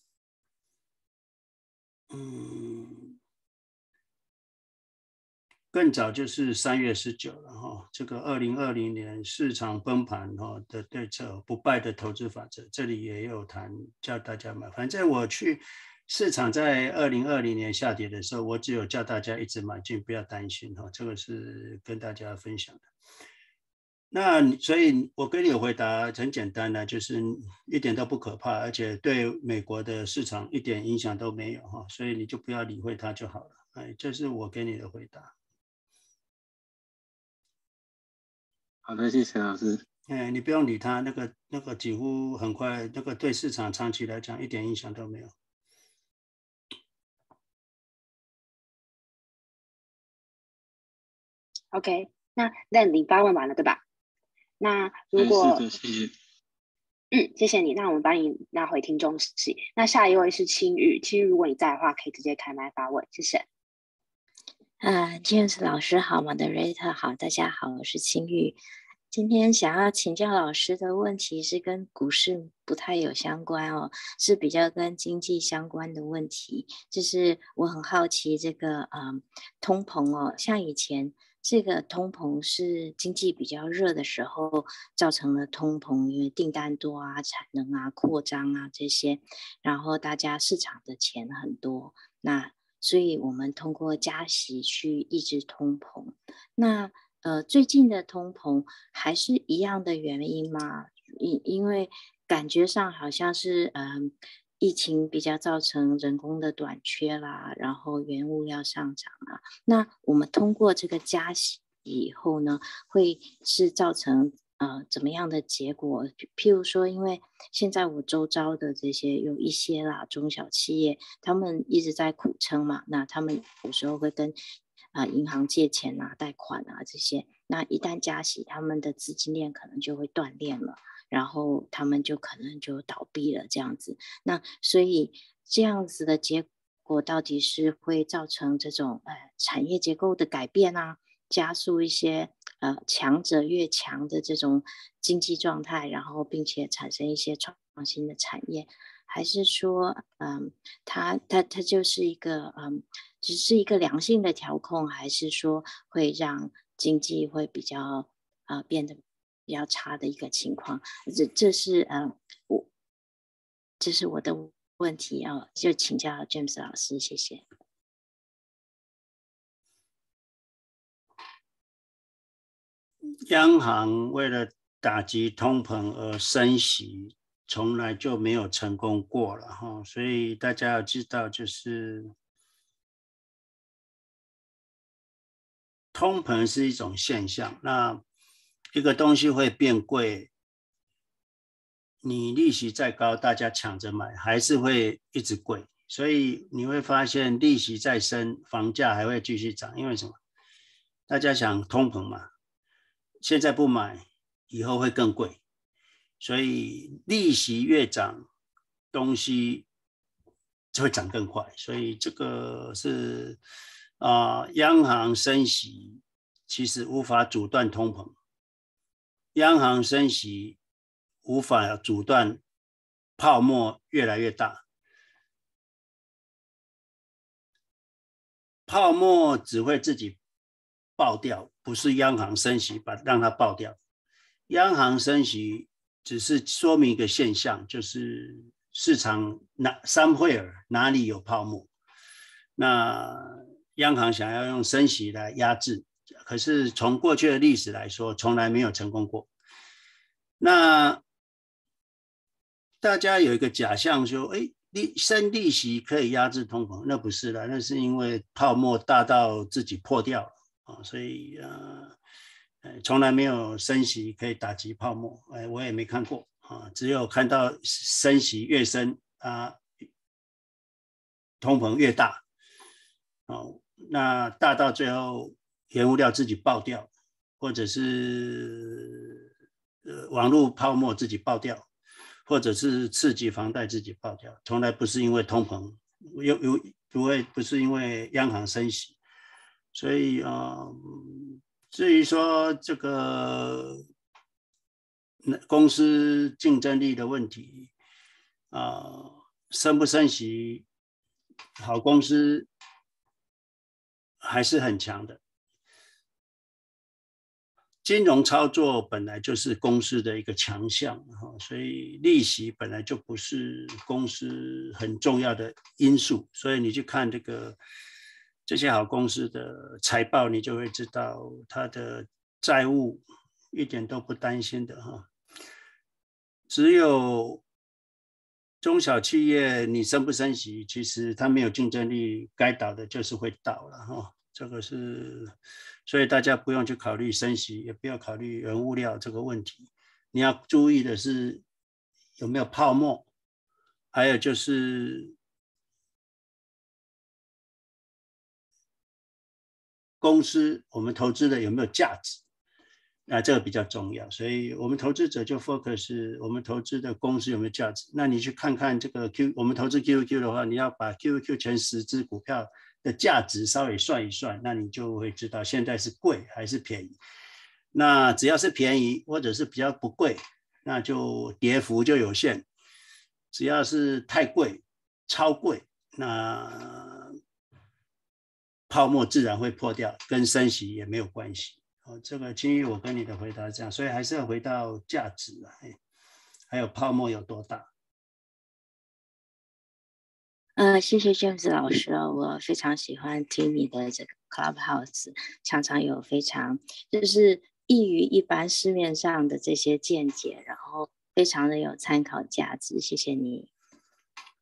嗯。更早就是三月十九了哈，这个二零二零年市场崩盘哈的对策，不败的投资法则，这里也有谈叫大家买。反正我去市场在二零二零年下跌的时候，我只有叫大家一直买进，不要担心哈，这个是跟大家分享的。那所以，我跟你回答很简单的，就是一点都不可怕，而且对美国的市场一点影响都没有哈，所以你就不要理会它就好了。哎，这是我给你的回答。好的，谢谢老师。哎，你不用理他，那个那个几乎很快，那个对市场长期来讲一点影响都没有。OK，那那你发问完了对吧？那如果谢谢。嗯，谢谢你。那我们把你拉回听众席。那下一位是青玉，青玉，如果你在的话，可以直接开麦发问，谢谢。啊，James 老师好，Moderator 好，大家好，我是青玉。今天想要请教老师的问题是跟股市不太有相关哦，是比较跟经济相关的问题。就是我很好奇这个嗯，通膨哦，像以前这个通膨是经济比较热的时候造成了通膨，因为订单多啊、产能啊、扩张啊这些，然后大家市场的钱很多，那。所以我们通过加息去抑制通膨，那呃最近的通膨还是一样的原因吗？因因为感觉上好像是嗯疫情比较造成人工的短缺啦，然后原物料上涨啊，那我们通过这个加息以后呢，会是造成。呃，怎么样的结果？譬如说，因为现在我周遭的这些有一些啦中小企业，他们一直在苦撑嘛，那他们有时候会跟啊银行借钱啊、贷款啊这些，那一旦加息，他们的资金链可能就会断裂了，然后他们就可能就倒闭了这样子。那所以这样子的结果，到底是会造成这种呃产业结构的改变啊？加速一些呃强者越强的这种经济状态，然后并且产生一些创新的产业，还是说嗯，它它它就是一个嗯，只是一个良性的调控，还是说会让经济会比较啊变得比较差的一个情况？这这是呃我这是我的问题啊，就请教 James 老师，谢谢。央行为了打击通膨而升息，从来就没有成功过了哈。所以大家要知道，就是通膨是一种现象。那一个东西会变贵，你利息再高，大家抢着买，还是会一直贵。所以你会发现，利息再升，房价还会继续涨。因为什么？大家想通膨嘛。现在不买，以后会更贵，所以利息越涨，东西就会涨更快。所以这个是啊，央行升息其实无法阻断通膨，央行升息无法阻断泡沫越来越大，泡沫只会自己。爆掉不是央行升息把让它爆掉，央行升息只是说明一个现象，就是市场哪三会儿哪里有泡沫，那央行想要用升息来压制，可是从过去的历史来说，从来没有成功过。那大家有一个假象说，哎，利升利息可以压制通膨，那不是的，那是因为泡沫大到自己破掉了啊，所以呃，呃，从来没有升息可以打击泡沫，哎，我也没看过啊，只有看到升息越升啊，通膨越大，哦，那大到最后原物料自己爆掉，或者是呃网络泡沫自己爆掉。或者是刺激房贷自己爆掉，从来不是因为通膨，又又不会不是因为央行升息，所以啊，至于说这个那公司竞争力的问题啊，升不升息，好公司还是很强的。金融操作本来就是公司的一个强项，哈，所以利息本来就不是公司很重要的因素。所以你去看这个这些好公司的财报，你就会知道它的债务一点都不担心的，哈。只有中小企业，你升不升息，其实它没有竞争力，该倒的就是会倒了，哈。这个是。所以大家不用去考虑升息，也不要考虑原物料这个问题。你要注意的是有没有泡沫，还有就是公司我们投资的有没有价值，那这个比较重要。所以我们投资者就 focus 我们投资的公司有没有价值。那你去看看这个 Q，我们投资 QQ 的话，你要把 QQ 前十只股票。的价值稍微算一算，那你就会知道现在是贵还是便宜。那只要是便宜或者是比较不贵，那就跌幅就有限；只要是太贵、超贵，那泡沫自然会破掉，跟升息也没有关系。哦，这个金玉，我跟你的回答这样，所以还是要回到价值啊，还有泡沫有多大。呃，谢谢 James 老师哦，我非常喜欢听你的这个 Clubhouse，常常有非常就是异于一般市面上的这些见解，然后非常的有参考价值。谢谢你。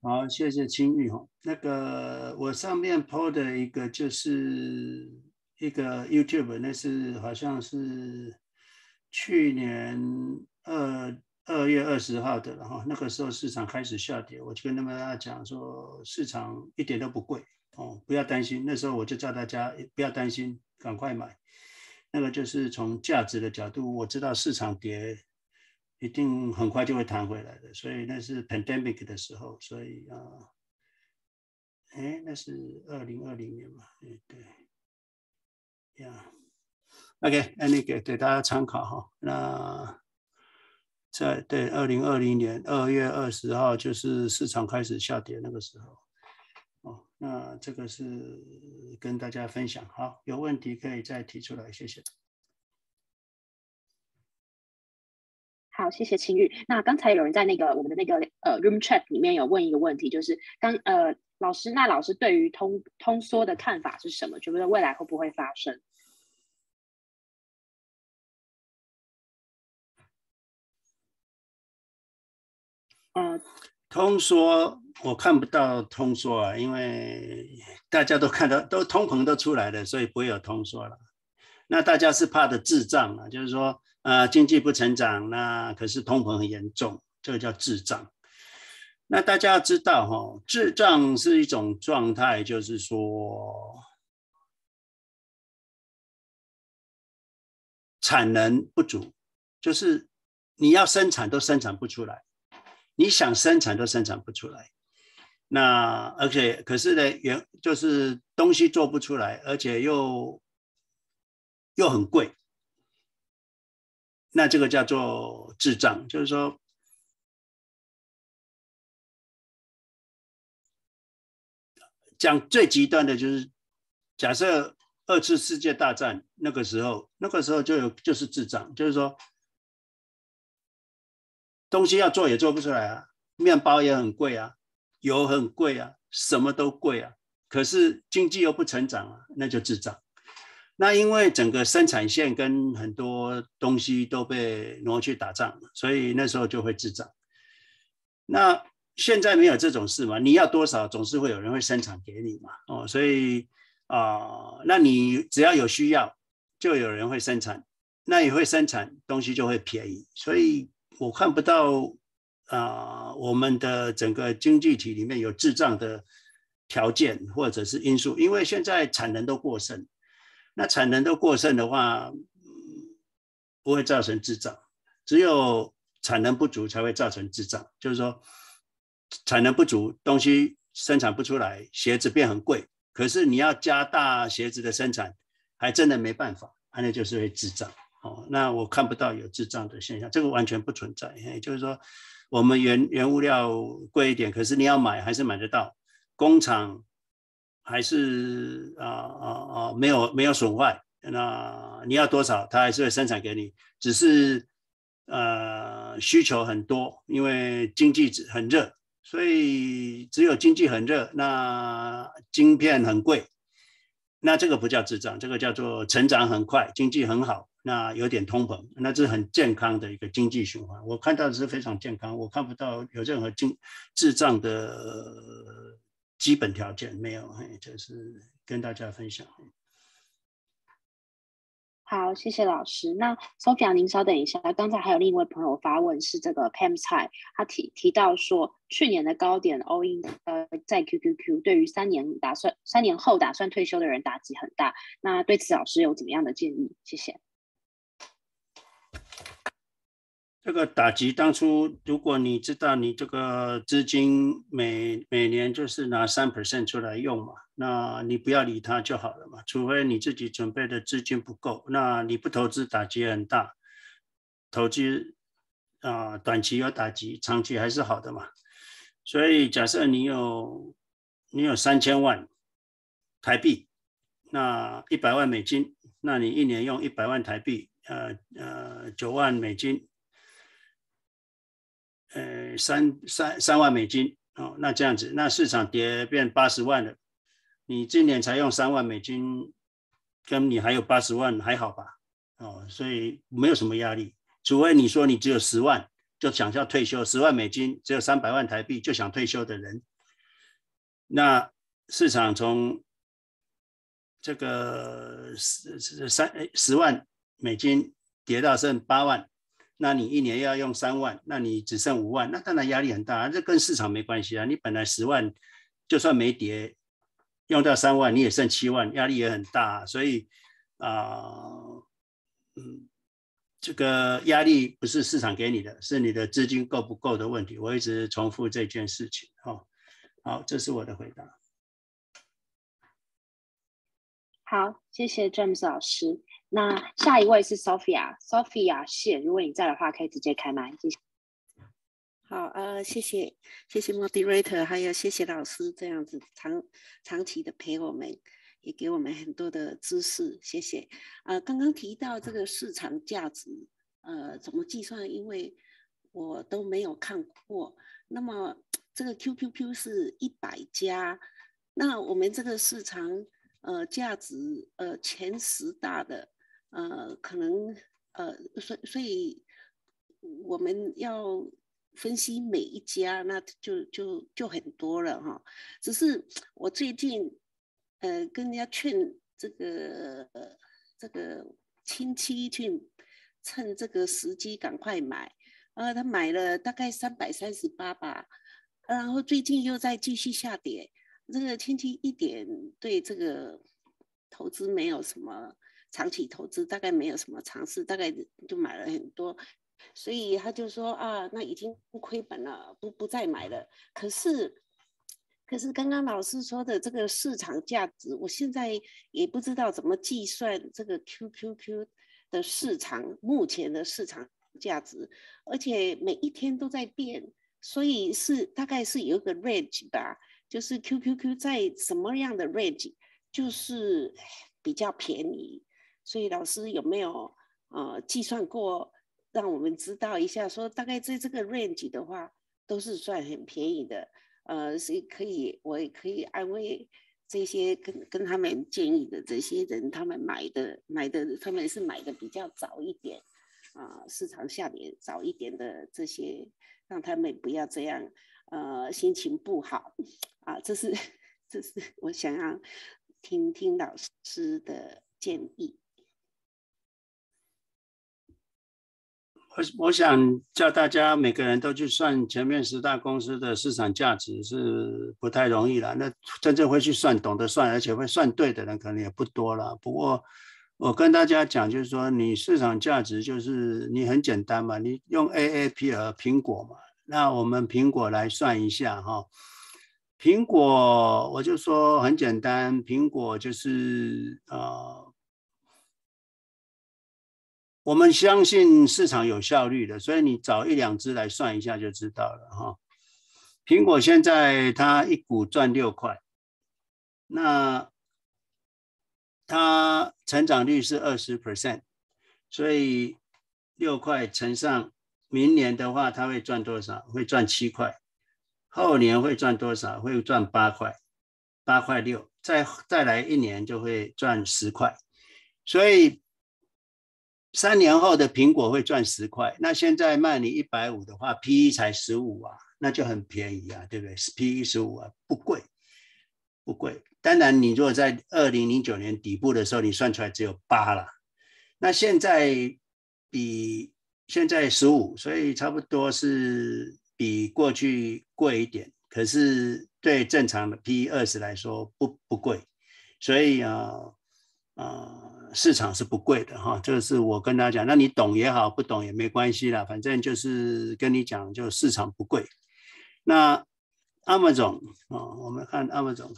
好，谢谢青玉哈。那个我上面 po 的一个就是一个 YouTube，那是好像是去年二。二月二十号的，然后那个时候市场开始下跌，我就跟他们讲说，市场一点都不贵哦，不要担心。那时候我就叫大家不要担心，赶快买。那个就是从价值的角度，我知道市场跌一定很快就会弹回来的，所以那是 pandemic 的时候，所以啊，哎，那是二零二零年嘛，对对，呀，OK，那那个给大家参考哈，那。在对，二零二零年二月二十号就是市场开始下跌那个时候，哦，那这个是跟大家分享，好，有问题可以再提出来，谢谢。好，谢谢青玉。那刚才有人在那个我们的那个呃 room chat 里面有问一个问题，就是刚呃老师，那老师对于通通缩的看法是什么？觉得未来会不会发生？嗯，通缩我看不到通缩啊，因为大家都看到都通膨都出来了，所以不会有通缩了。那大家是怕的智障啊，就是说呃经济不成长，那可是通膨很严重，这个叫智障。那大家要知道哈，智障是一种状态，就是说产能不足，就是你要生产都生产不出来。你想生产都生产不出来，那而且可是呢，原就是东西做不出来，而且又又很贵，那这个叫做智障，就是说，讲最极端的就是，假设二次世界大战那个时候，那个时候就有就是智障，就是说。东西要做也做不出来啊，面包也很贵啊，油很贵啊，什么都贵啊。可是经济又不成长啊，那就智障。那因为整个生产线跟很多东西都被挪去打仗，所以那时候就会智障。那现在没有这种事嘛，你要多少总是会有人会生产给你嘛，哦，所以啊，那你只要有需要，就有人会生产，那也会生产东西就会便宜，所以我看不到啊，我们的整个经济体里面有滞胀的条件或者是因素，因为现在产能都过剩，那产能都过剩的话，不会造成滞胀，只有产能不足才会造成滞胀，就是说。产能不足，东西生产不出来，鞋子变很贵。可是你要加大鞋子的生产，还真的没办法，那就是会滞胀。哦，那我看不到有滞胀的现象，这个完全不存在。也就是说，我们原原物料贵一点，可是你要买还是买得到，工厂还是啊啊啊没有没有损坏。那你要多少，它还是会生产给你，只是呃需求很多，因为经济很热。所以只有经济很热，那晶片很贵，那这个不叫滞胀，这个叫做成长很快，经济很好，那有点通膨，那这是很健康的一个经济循环。我看到的是非常健康，我看不到有任何经滞胀的基本条件没有，就是跟大家分享。好，谢谢老师。那 Sophia，您稍等一下，刚才还有另一位朋友发问，是这个 Pam 蔡，他提提到说，去年的高点 all in，呃，在 QQQ，对于三年打算三年后打算退休的人打击很大。那对此老师有怎么样的建议？谢谢。这个打击当初，如果你知道你这个资金每每年就是拿三 percent 出来用嘛，那你不要理它就好了嘛。除非你自己准备的资金不够，那你不投资打击很大。投资啊，短期有打击，长期还是好的嘛。所以假设你有你有三千万台币，那一百万美金，那你一年用一百万台币，呃呃九万美金。呃，三三三万美金哦，那这样子，那市场跌变八十万了，你今年才用三万美金，跟你还有八十万还好吧？哦，所以没有什么压力，除非你说你只有十万就想要退休，十万美金只有三百万台币就想退休的人，那市场从这个十十三十万美金跌到剩八万。那你一年要用三万，那你只剩五万，那当然压力很大。这跟市场没关系啊。你本来十万，就算没跌，用掉三万，你也剩七万，压力也很大。所以啊，嗯，这个压力不是市场给你的，是你的资金够不够的问题。我一直重复这件事情。哦，好，这是我的回答。好，谢谢 James 老师。那下一位是 Sophia，Sophia 谢，如果你在的话，可以直接开麦，谢谢。好，呃，谢谢，谢谢 Moderator，还有谢谢老师这样子长长期的陪我们，也给我们很多的知识，谢谢。呃，刚刚提到这个市场价值，呃，怎么计算？因为我都没有看过。那么这个 QQQ 是一百家，那我们这个市场，呃，价值，呃，前十大的。呃，可能呃，所所以我们要分析每一家，那就就就很多了哈。只是我最近呃跟人家劝这个呃这个亲戚去趁这个时机赶快买，呃，他买了大概三百三十八吧，然后最近又在继续下跌。这个亲戚一点对这个投资没有什么。长期投资大概没有什么尝试，大概就买了很多，所以他就说啊，那已经不亏本了，不不再买了。可是，可是刚刚老师说的这个市场价值，我现在也不知道怎么计算这个 QQQ 的市场目前的市场价值，而且每一天都在变，所以是大概是有一个 range 吧，就是 QQQ 在什么样的 range 就是比较便宜。所以老师有没有呃计算过，让我们知道一下，说大概在这个 range 的话，都是算很便宜的，呃，所以可以，我也可以安慰这些跟跟他们建议的这些人，他们买的买的，他们是买的比较早一点，啊，市场下跌早一点的这些，让他们不要这样，呃心情不好啊，这是 [LAUGHS] 这是我想要听听老师的建议。我我想叫大家每个人都去算前面十大公司的市场价值是不太容易了。那真正会去算、懂得算，而且会算对的人可能也不多了。不过我跟大家讲，就是说你市场价值就是你很简单嘛，你用 AAP 和苹果嘛。那我们苹果来算一下哈，苹果我就说很简单，苹果就是呃。我们相信市场有效率的，所以你找一两只来算一下就知道了哈。苹果现在它一股赚六块，那它成长率是二十 percent，所以六块乘上明年的话，它会赚多少？会赚七块。后年会赚多少？会赚八块，八块六。再再来一年就会赚十块，所以。三年后的苹果会赚十块，那现在卖你一百五的话，P E 才十五啊，那就很便宜啊，对不对？P E 十五啊，不贵，不贵。当然，你如果在二零零九年底部的时候，你算出来只有八了，那现在比现在十五，所以差不多是比过去贵一点。可是对正常的 P E 二十来说不不贵，所以啊啊。市场是不贵的哈，这个是我跟大家讲，那你懂也好，不懂也没关系啦，反正就是跟你讲，就市场不贵。那阿莫总啊，我们看阿莫总，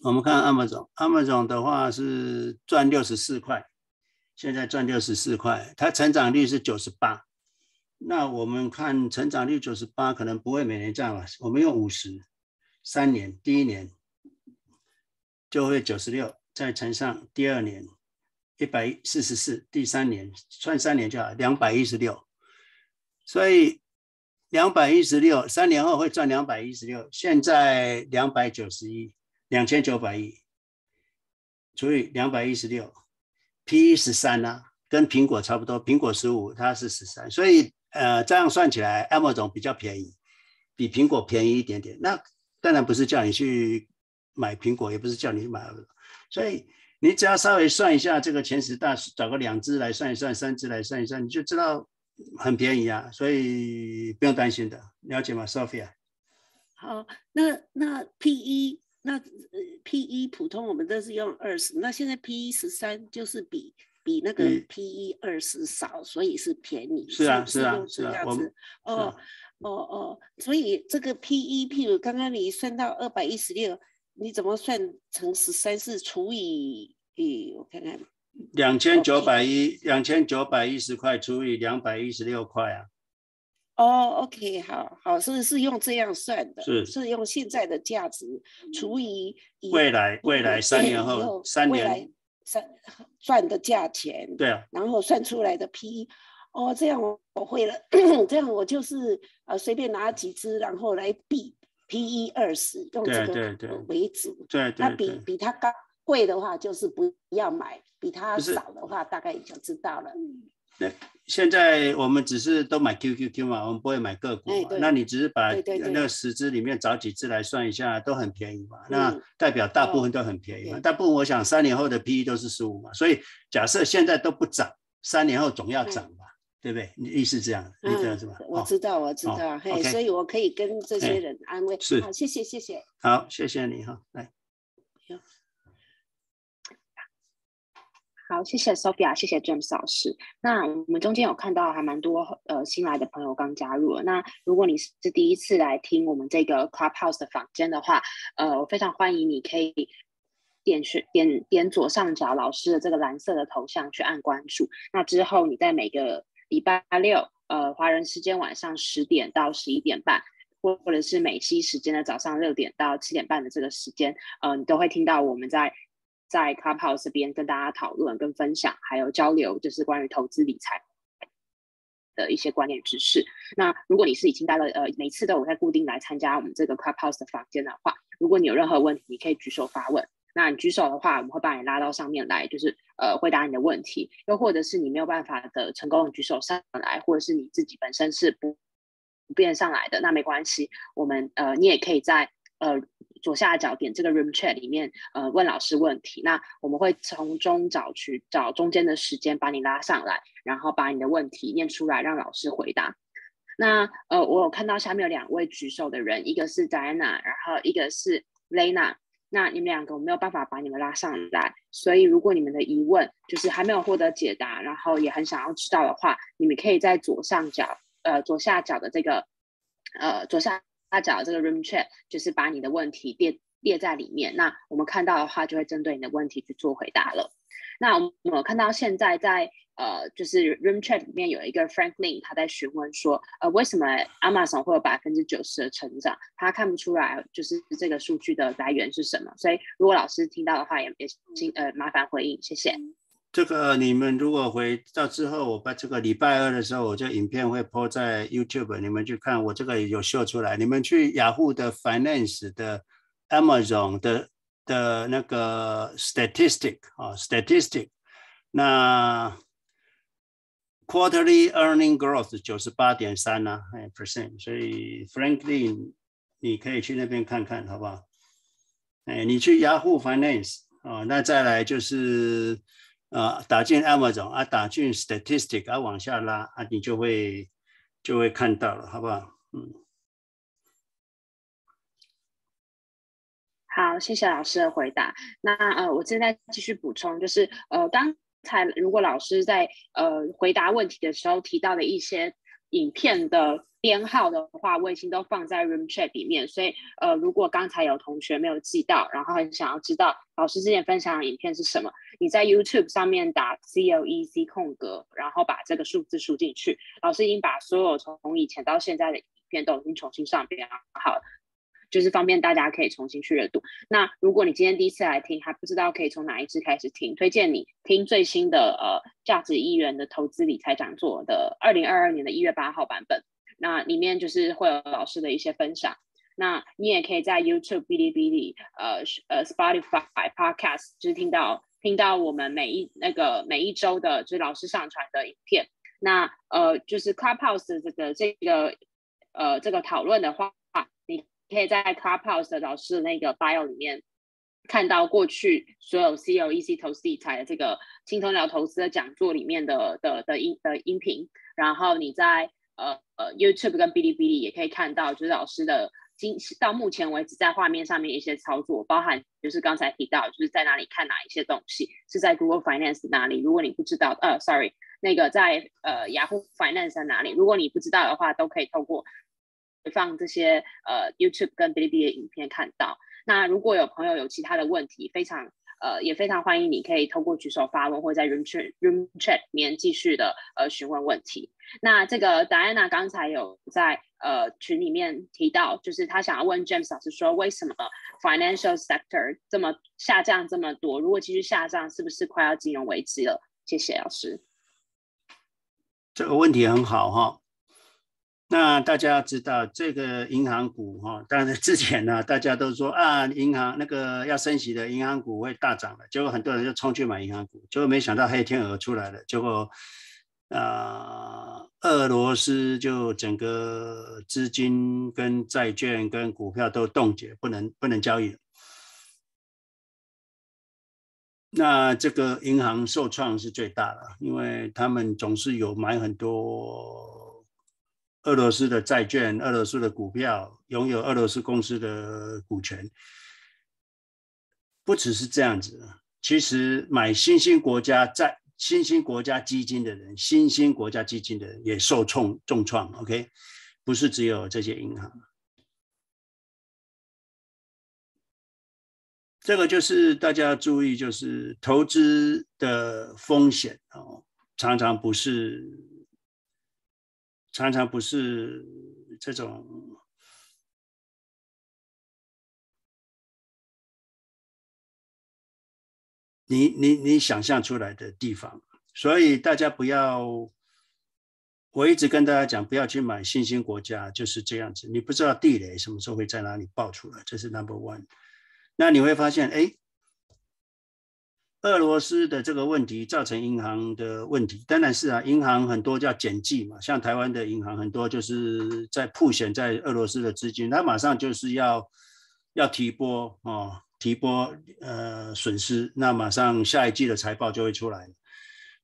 我们看阿莫总，阿莫总的话是赚六十四块，现在赚六十四块，它成长率是九十八。那我们看成长率九十八，可能不会每年这样吧？我们用五十，三年，第一年。就会九十六，再乘上第二年一百四十四，第三年算三年就好，两百一十六。所以两百一十六，三年后会赚两百一十六。现在两百九十一，两千九百亿除以两百一十六，P 十三呢，跟苹果差不多，苹果十五，它是十三。所以呃，这样算起来，Amazon 比较便宜，比苹果便宜一点点。那当然不是叫你去。买苹果也不是叫你买，所以你只要稍微算一下这个前十大，找个两只来算一算，三只来算一算，你就知道很便宜啊，所以不用担心的，了解吗，Sophia？好，那那 P E 那 P E 普通我们都是用二十，那现在 P E 十三就是比比那个 P E 二十少，所以是便宜。是啊是啊是啊，哦哦哦，所以这个 P E，譬如刚刚你算到二百一十六。你怎么算乘十三是除以？诶，我看看，两千九百一，两千九百一十块除以两百一十六块啊。哦，OK，好好是是用这样算的，是是用现在的价值除以未来未来三年后三年三赚的价钱。对啊，然后算出来的 P，哦，这样我我会了，[COUGHS] 这样我就是呃随便拿几只然后来比。P E 二十用这个为主，对对，那比比它高贵的话，就是不要买；比它少的话，大概也就知道了。那现在我们只是都买 Q Q Q 嘛，我们不会买个股嘛。那你只是把那十只里面找几只来算一下，都很便宜嘛。那代表大部分都很便宜嘛。大部分我想三年后的 P E 都是十五嘛，所以假设现在都不涨，三年后总要涨嘛。对不对？你意思这样，你这样是吧？我知道，我知道，嘿，所以我可以跟这些人安慰。是，好，谢谢，谢谢。好，谢谢你哈，来。好，谢谢 Sophia，谢谢 James 老师。那我们中间有看到还蛮多呃新来的朋友刚加入了。那如果你是第一次来听我们这个 Clubhouse 的房间的话，呃，我非常欢迎你可以点选点点左上角老师的这个蓝色的头像去按关注。那之后你在每个礼拜六，呃，华人时间晚上十点到十一点半，或或者是美西时间的早上六点到七点半的这个时间，呃，你都会听到我们在在 Clubhouse 这边跟大家讨论、跟分享，还有交流，就是关于投资理财的一些观念知识。那如果你是已经待了，呃，每次都有在固定来参加我们这个 Clubhouse 的房间的话，如果你有任何问题，你可以举手发问。那你举手的话，我们会把你拉到上面来，就是呃回答你的问题。又或者是你没有办法的成功举手上来，或者是你自己本身是不不便上来的，那没关系，我们呃你也可以在呃左下角点这个 room chat 里面呃问老师问题，那我们会从中找去找中间的时间把你拉上来，然后把你的问题念出来让老师回答。那呃我有看到下面有两位举手的人，一个是 Diana，然后一个是 Lena。那你们两个我没有办法把你们拉上来，所以如果你们的疑问就是还没有获得解答，然后也很想要知道的话，你们可以在左上角，呃左下角的这个，呃左下角的这个 room chat，就是把你的问题列列在里面。那我们看到的话，就会针对你的问题去做回答了。那我们看到现在在。呃，就是 Room Chat 里面有一个 Franklin，他在询问说，呃，为什么 Amazon 会有百分之九十的成长？他看不出来，就是这个数据的来源是什么？所以如果老师听到的话，也也请呃麻烦回应，谢谢。这个你们如果回到之后，我把这个礼拜二的时候，我这影片会 po 在 YouTube，你们去看，我这个有秀出来。你们去雅虎的 Finance 的 Amazon 的的那个 Statistic 啊，Statistic，那。Quarterly earning growth 九十八点三呢，哎 percent，所以 Franklin，你可以去那边看看，好不好？哎，你去 Yahoo Finance 啊，那再来就是啊，打进 Amazon 啊，打进 Statistic 啊，往下拉啊，你就会就会看到了，好不好？嗯。好，谢谢老师的回答。那呃，我现在继续补充，就是呃，刚。才如果老师在呃回答问题的时候提到的一些影片的编号的话，我已经都放在 Room Chat 里面。所以呃，如果刚才有同学没有记到，然后很想要知道老师之前分享的影片是什么，你在 YouTube 上面打 C L E C 空格，然后把这个数字输进去，老师已经把所有从以前到现在的影片都已经重新上编好。就是方便大家可以重新去阅读。那如果你今天第一次来听，还不知道可以从哪一支开始听，推荐你听最新的呃价值一元的投资理财讲座的二零二二年的一月八号版本。那里面就是会有老师的一些分享。那你也可以在 YouTube、哔哩哔哩、呃呃 Spotify、Podcast，就是听到听到我们每一那个每一周的，就是老师上传的影片。那呃就是 Clubhouse 这个这个呃这个讨论的话。可以在 Clubhouse 的老师的那个 bio 里面看到过去所有 CLEC 投资理财的这个轻松聊投资的讲座里面的的的音的音频，然后你在呃呃 YouTube 跟哔哩哔哩也可以看到，就是老师的今到目前为止在画面上面一些操作，包含就是刚才提到就是在哪里看哪一些东西，是在 Google Finance 哪里？如果你不知道，呃，sorry，那个在呃 Yahoo Finance 哪里？如果你不知道的话，都可以透过。放这些呃 YouTube 跟哔哩哔哩的影片看到。那如果有朋友有其他的问题，非常呃也非常欢迎你可以透过举手发问，或在 Room Chat Room Chat 里面继续的呃询问问题。那这个 Diana 刚才有在呃群里面提到，就是他想要问 James 老师说，为什么 Financial Sector 这么下降这么多？如果继续下降，是不是快要金融危机了？谢谢老师。这个问题很好哈。那大家要知道，这个银行股哈，当然之前呢，大家都说啊，银行那个要升息的银行股会大涨的，结果很多人就冲去买银行股，结果没想到黑天鹅出来了，结果啊，俄罗斯就整个资金跟债券跟股票都冻结，不能不能交易了。那这个银行受创是最大的，因为他们总是有买很多。俄罗斯的债券、俄罗斯的股票，拥有俄罗斯公司的股权，不只是这样子。其实买新兴国家债、新兴国家基金的人，新兴国家基金的人也受重重创。OK，不是只有这些银行。这个就是大家注意，就是投资的风险哦，常常不是。常常不是这种，你你你想象出来的地方，所以大家不要，我一直跟大家讲，不要去买新兴国家，就是这样子，你不知道地雷什么时候会在哪里爆出来，这是 number one。那你会发现，哎，俄罗斯的这个问题造成银行的问题，当然是啊，银行很多叫减记嘛，像台湾的银行很多就是在铺险在俄罗斯的资金，它马上就是要要提拨哦，提拨呃损失，那马上下一季的财报就会出来，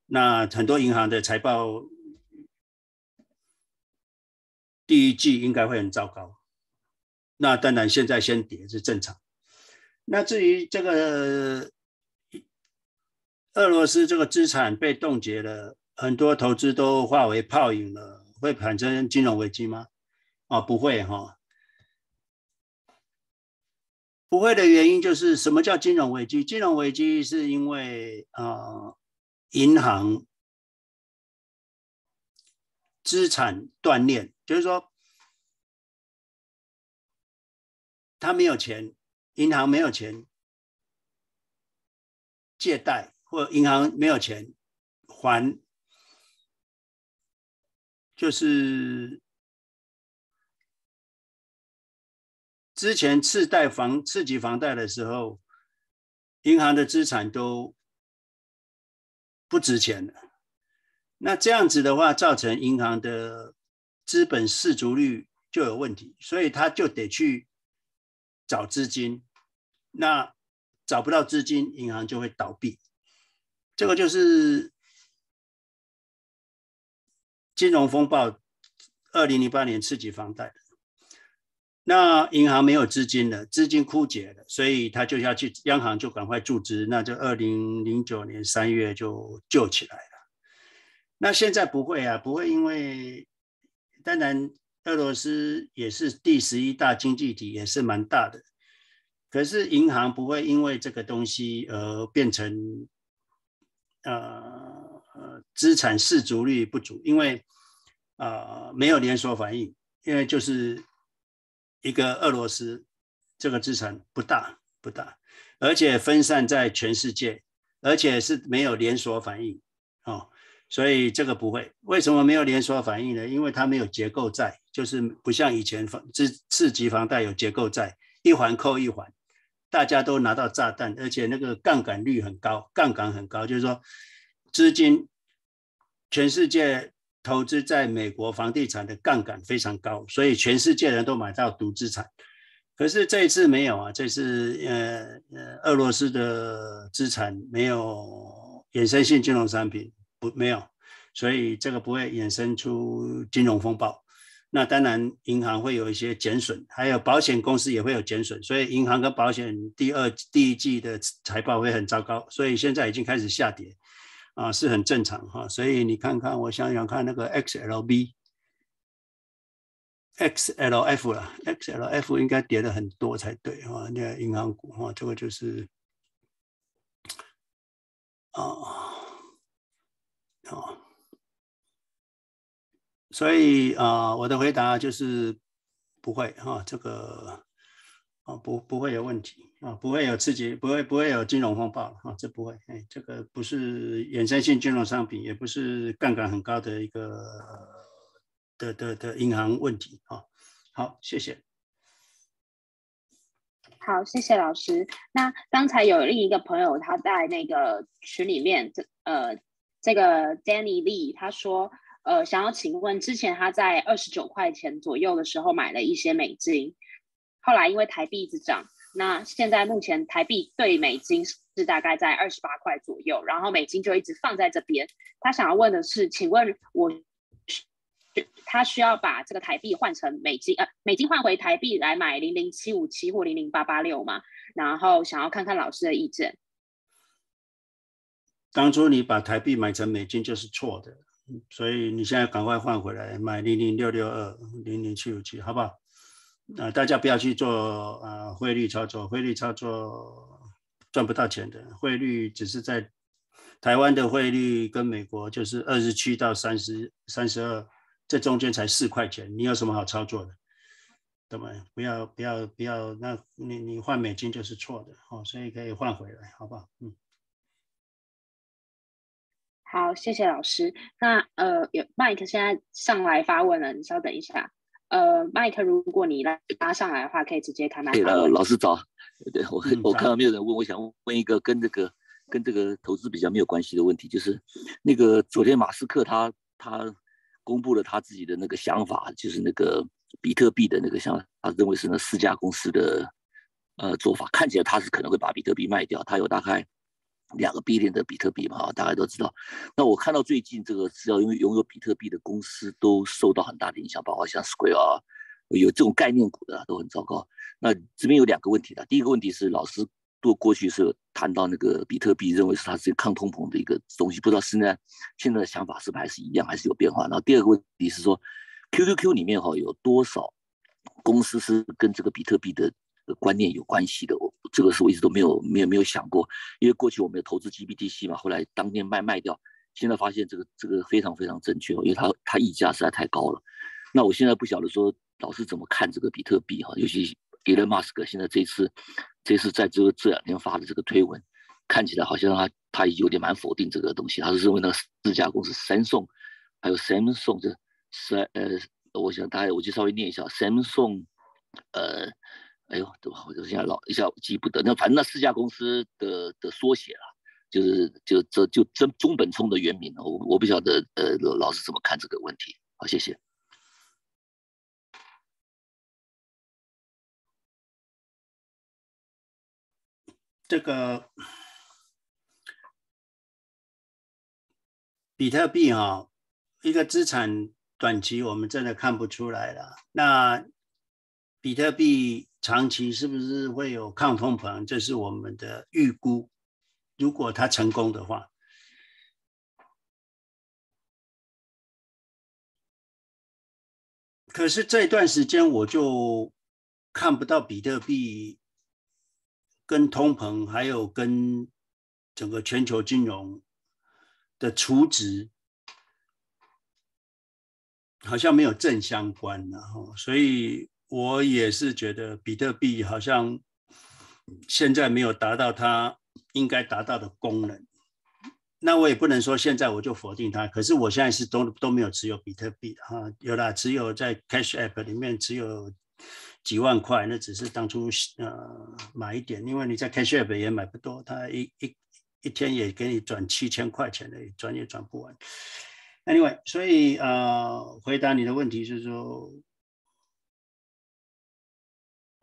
那很多银行的财报第一季应该会很糟糕，那当然现在先跌是正常，那至于这个。俄罗斯这个资产被冻结了，很多投资都化为泡影了，会产生金融危机吗？啊，不会哈，不会的原因就是什么叫金融危机？金融危机是因为啊，银行资产断裂，就是说他没有钱，银行没有钱借贷。或银行没有钱还，就是之前次贷房次级房贷的时候，银行的资产都不值钱了。那这样子的话，造成银行的资本市足率就有问题，所以他就得去找资金。那找不到资金，银行就会倒闭。这个就是金融风暴，二零零八年刺激房贷。那银行没有资金了，资金枯竭了，所以他就要去央行就赶快注资，那就二零零九年三月就救起来了。那现在不会啊，不会，因为当然俄罗斯也是第十一大经济体，也是蛮大的，可是银行不会因为这个东西而变成。呃，资产市足率不足，因为呃没有连锁反应，因为就是一个俄罗斯这个资产不大不大，而且分散在全世界，而且是没有连锁反应哦，所以这个不会。为什么没有连锁反应呢？因为它没有结构债，就是不像以前房资次级房贷有结构债，一环扣一环。大家都拿到炸弹，而且那个杠杆率很高，杠杆很高，就是说资金全世界投资在美国房地产的杠杆非常高，所以全世界人都买到独资产。可是这一次没有啊，这次呃呃俄罗斯的资产没有衍生性金融产品不没有，所以这个不会衍生出金融风暴。那当然，银行会有一些减损，还有保险公司也会有减损，所以银行跟保险第二第一季的财报会很糟糕，所以现在已经开始下跌，啊，是很正常哈。所以你看看，我想想看那个 XLB、XLF 了，XLF 应该跌的很多才对哈。那个银行股哈，这个就是啊，啊。所以啊，我的回答就是不会哈，这个啊不不会有问题啊，不会有刺激，不会不会有金融风暴啊，这不会，哎，这个不是衍生性金融商品，也不是杠杆很高的一个的的的银行问题啊。好，谢谢。好，谢谢老师。那刚才有另一个朋友他在那个群里面，这呃，这个 Danny Lee 他说。呃，想要请问，之前他在二十九块钱左右的时候买了一些美金，后来因为台币一直涨，那现在目前台币对美金是大概在二十八块左右，然后美金就一直放在这边。他想要问的是，请问我，他需要把这个台币换成美金，呃，美金换回台币来买零零七五七或零零八八六吗？然后想要看看老师的意见。当初你把台币买成美金就是错的。所以你现在赶快换回来买零零六六二零零七五七，好不好？啊，大家不要去做啊汇率操作，汇率操作赚不到钱的。汇率只是在台湾的汇率跟美国就是二十七到三十三十二，这中间才四块钱，你有什么好操作的？懂吗？不要不要不要，那你你换美金就是错的哦，所以可以换回来，好不好？嗯。好，谢谢老师。那呃，有 Mike 现在上来发问了，你稍等一下。呃，Mike，如果你拉拉上来的话，可以直接开麦。对了，老师早。对我我看到没有人问，我想问一个跟这个跟这个投资比较没有关系的问题，就是那个昨天马斯克他他公布了他自己的那个想法，就是那个比特币的那个想，他认为是那四家公司的呃做法，看起来他是可能会把比特币卖掉，他有大概两个 billion 的比特币嘛，大家都知道。那我看到最近这个只要因为拥有比特币的公司都受到很大的影响，包括像 Square 啊，有这种概念股的都很糟糕。那这边有两个问题的，第一个问题是老师。都过去是谈到那个比特币，认为是它是抗通膨的一个东西，不知道现在现在的想法是不是还是一样，还是有变化？然后第二个问题是说，QQQ 里面哈有多少公司是跟这个比特币的观念有关系的？我这个是我一直都没有没有没有想过，因为过去我们有投资 GBTC 嘛，后来当天卖卖掉，现在发现这个这个非常非常正确，因为它它溢价实在太高了。那我现在不晓得说老师怎么看这个比特币哈，尤其 Elon Musk 现在这次。这次在这个这两天发的这个推文，看起来好像他他有点蛮否定这个东西，他是认为那个四家公司，Samsung，还有 Samsung 这三呃，我想大家我就稍微念一下，Samsung，呃，哎呦，我就现在老一下记不得，那反正那四家公司的的缩写了，就是就这就中中本聪的原名，我我不晓得呃老师怎么看这个问题，好，谢谢。这个比特币哈，一个资产短期我们真的看不出来了。那比特币长期是不是会有抗通膨？这是我们的预估。如果它成功的话，可是这段时间我就看不到比特币。跟通膨还有跟整个全球金融的储值好像没有正相关，然后，所以我也是觉得比特币好像现在没有达到它应该达到的功能。那我也不能说现在我就否定它，可是我现在是都都没有持有比特币哈，有啦，只有在 Cash App 里面只有。几万块，那只是当初呃买一点，因为你在 Cash App 也买不多，他一一一天也给你转七千块钱的，转也转不完。Anyway，所以呃回答你的问题是说，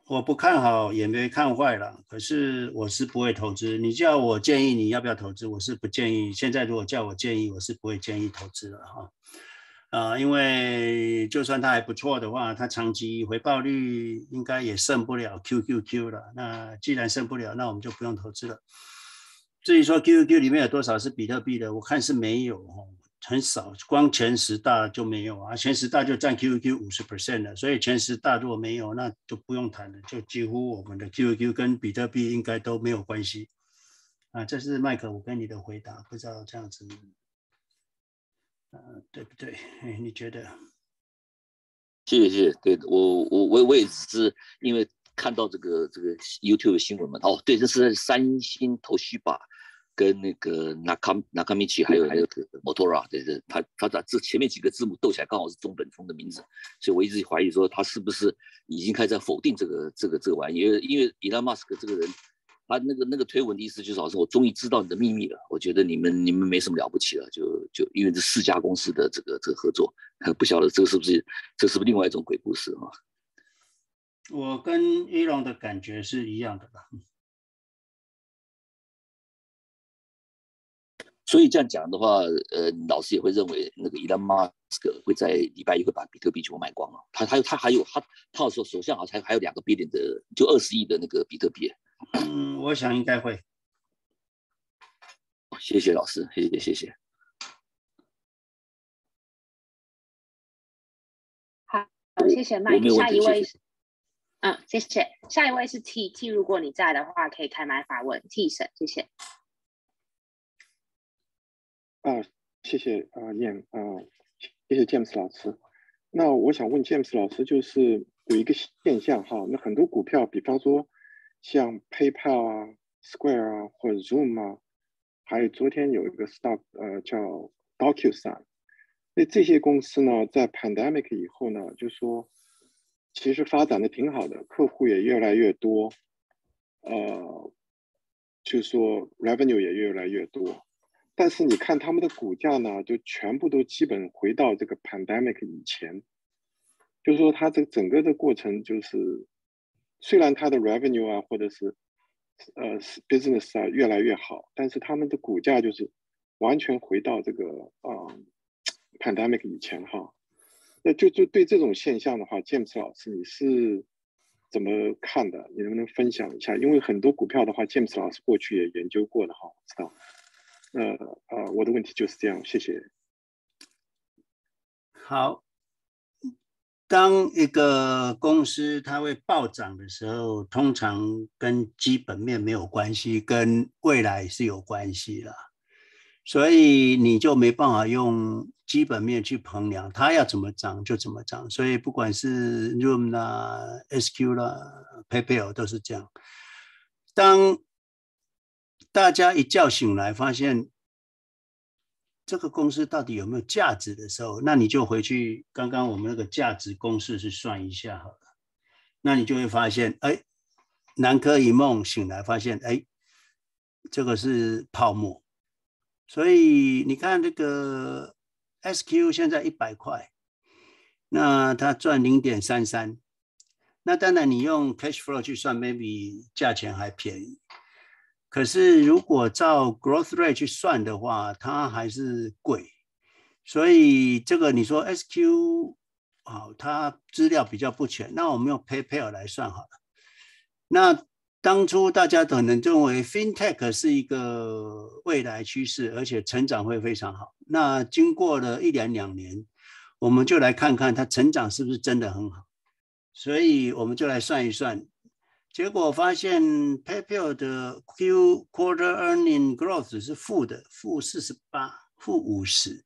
我不看好也没看坏了，可是我是不会投资。你叫我建议你要不要投资，我是不建议。现在如果叫我建议，我是不会建议投资的哈。啊，因为就算它还不错的话，它长期回报率应该也胜不了 QQQ 了。那既然胜不了，那我们就不用投资了。至于说 QQQ 里面有多少是比特币的，我看是没有哦，很少，光前十大就没有啊。前十大就占 QQQ 五十 percent 的，所以前十大如果没有，那就不用谈了，就几乎我们的 QQ 跟比特币应该都没有关系。啊，这是麦克我跟你的回答，不知道这样子。呃，对不对？你觉得？谢谢谢谢，对我我我我也只是因为看到这个这个 YouTube 新闻嘛。哦，对，这是三星头绪吧，跟那个 Nakam Nakamichi 还有还有个 Motora，对对，他他把这前面几个字母斗起来刚好是中本聪的名字，所以我一直怀疑说他是不是已经开始否定这个这个这个玩意，因为因为 Elon Musk 这个人。他那个那个推文的意思就是，好像，我终于知道你的秘密了。我觉得你们你们没什么了不起了，就就因为这四家公司的这个这个合作，不晓得这个是不是这是不是另外一种鬼故事啊？我跟伊隆的感觉是一样的吧。所以这样讲的话，呃，老师也会认为那个伊隆马斯克会在礼拜一会把比特币全部卖光了。他他他还有他他手手上好像还有两个 billion 的，就二十亿的那个比特币。嗯，我想应该会。谢谢老师，谢谢谢谢。好，谢谢麦。下一位是，嗯，谢谢。下一位是 T T，如果你在的话，可以开麦发问。T 神，谢谢。啊，谢谢啊，念啊，谢谢 James 老师。那我想问 James 老师，就是有一个现象哈，那很多股票，比方说。像 PayPal 啊、Square 啊或者 Zoom 啊，还有昨天有一个 stock 呃叫 DocuSign，那这些公司呢，在 pandemic 以后呢，就说其实发展的挺好的，客户也越来越多，呃，就是说 revenue 也越来越多，但是你看他们的股价呢，就全部都基本回到这个 pandemic 以前，就是说它这整个的过程就是，虽然它的 revenue 啊或者是呃 business 啊越来越好，但是他们的股价就是完全回到这个啊 pandemic 以前哈。那就就对这种现象的话，James 老师你是怎么看的？你能不能分享一下？因为很多股票的话，James 老师过去也研究过的哈，我知道。那呃，我的问题就是这样，谢谢。好，当一个公司它会暴涨的时候，通常跟基本面没有关系，跟未来是有关系的。所以你就没办法用基本面去衡量它要怎么涨就怎么涨。所以不管是 Room 啦、SQ 啦、PayPal 都是这样。当大家一觉醒来发现这个公司到底有没有价值的时候，那你就回去刚刚我们那个价值公式去算一下好了。那你就会发现，哎，南柯一梦醒来发现，哎，这个是泡沫。所以你看这个 SQ 现在一百块，那它赚零点三三，那当然你用 cash flow 去算，maybe 价钱还便宜。可是如果照 growth rate 去算的话，它还是贵。所以这个你说 SQ 好，它资料比较不全，那我们用 PayPal 来算好了。那当初大家可能认为 FinTech 是一个未来趋势，而且成长会非常好。那经过了一两两年，我们就来看看它成长是不是真的很好。所以我们就来算一算，结果发现 PayPal 的 Q Quarter Earning Growth 是负的，负四十八，负五十。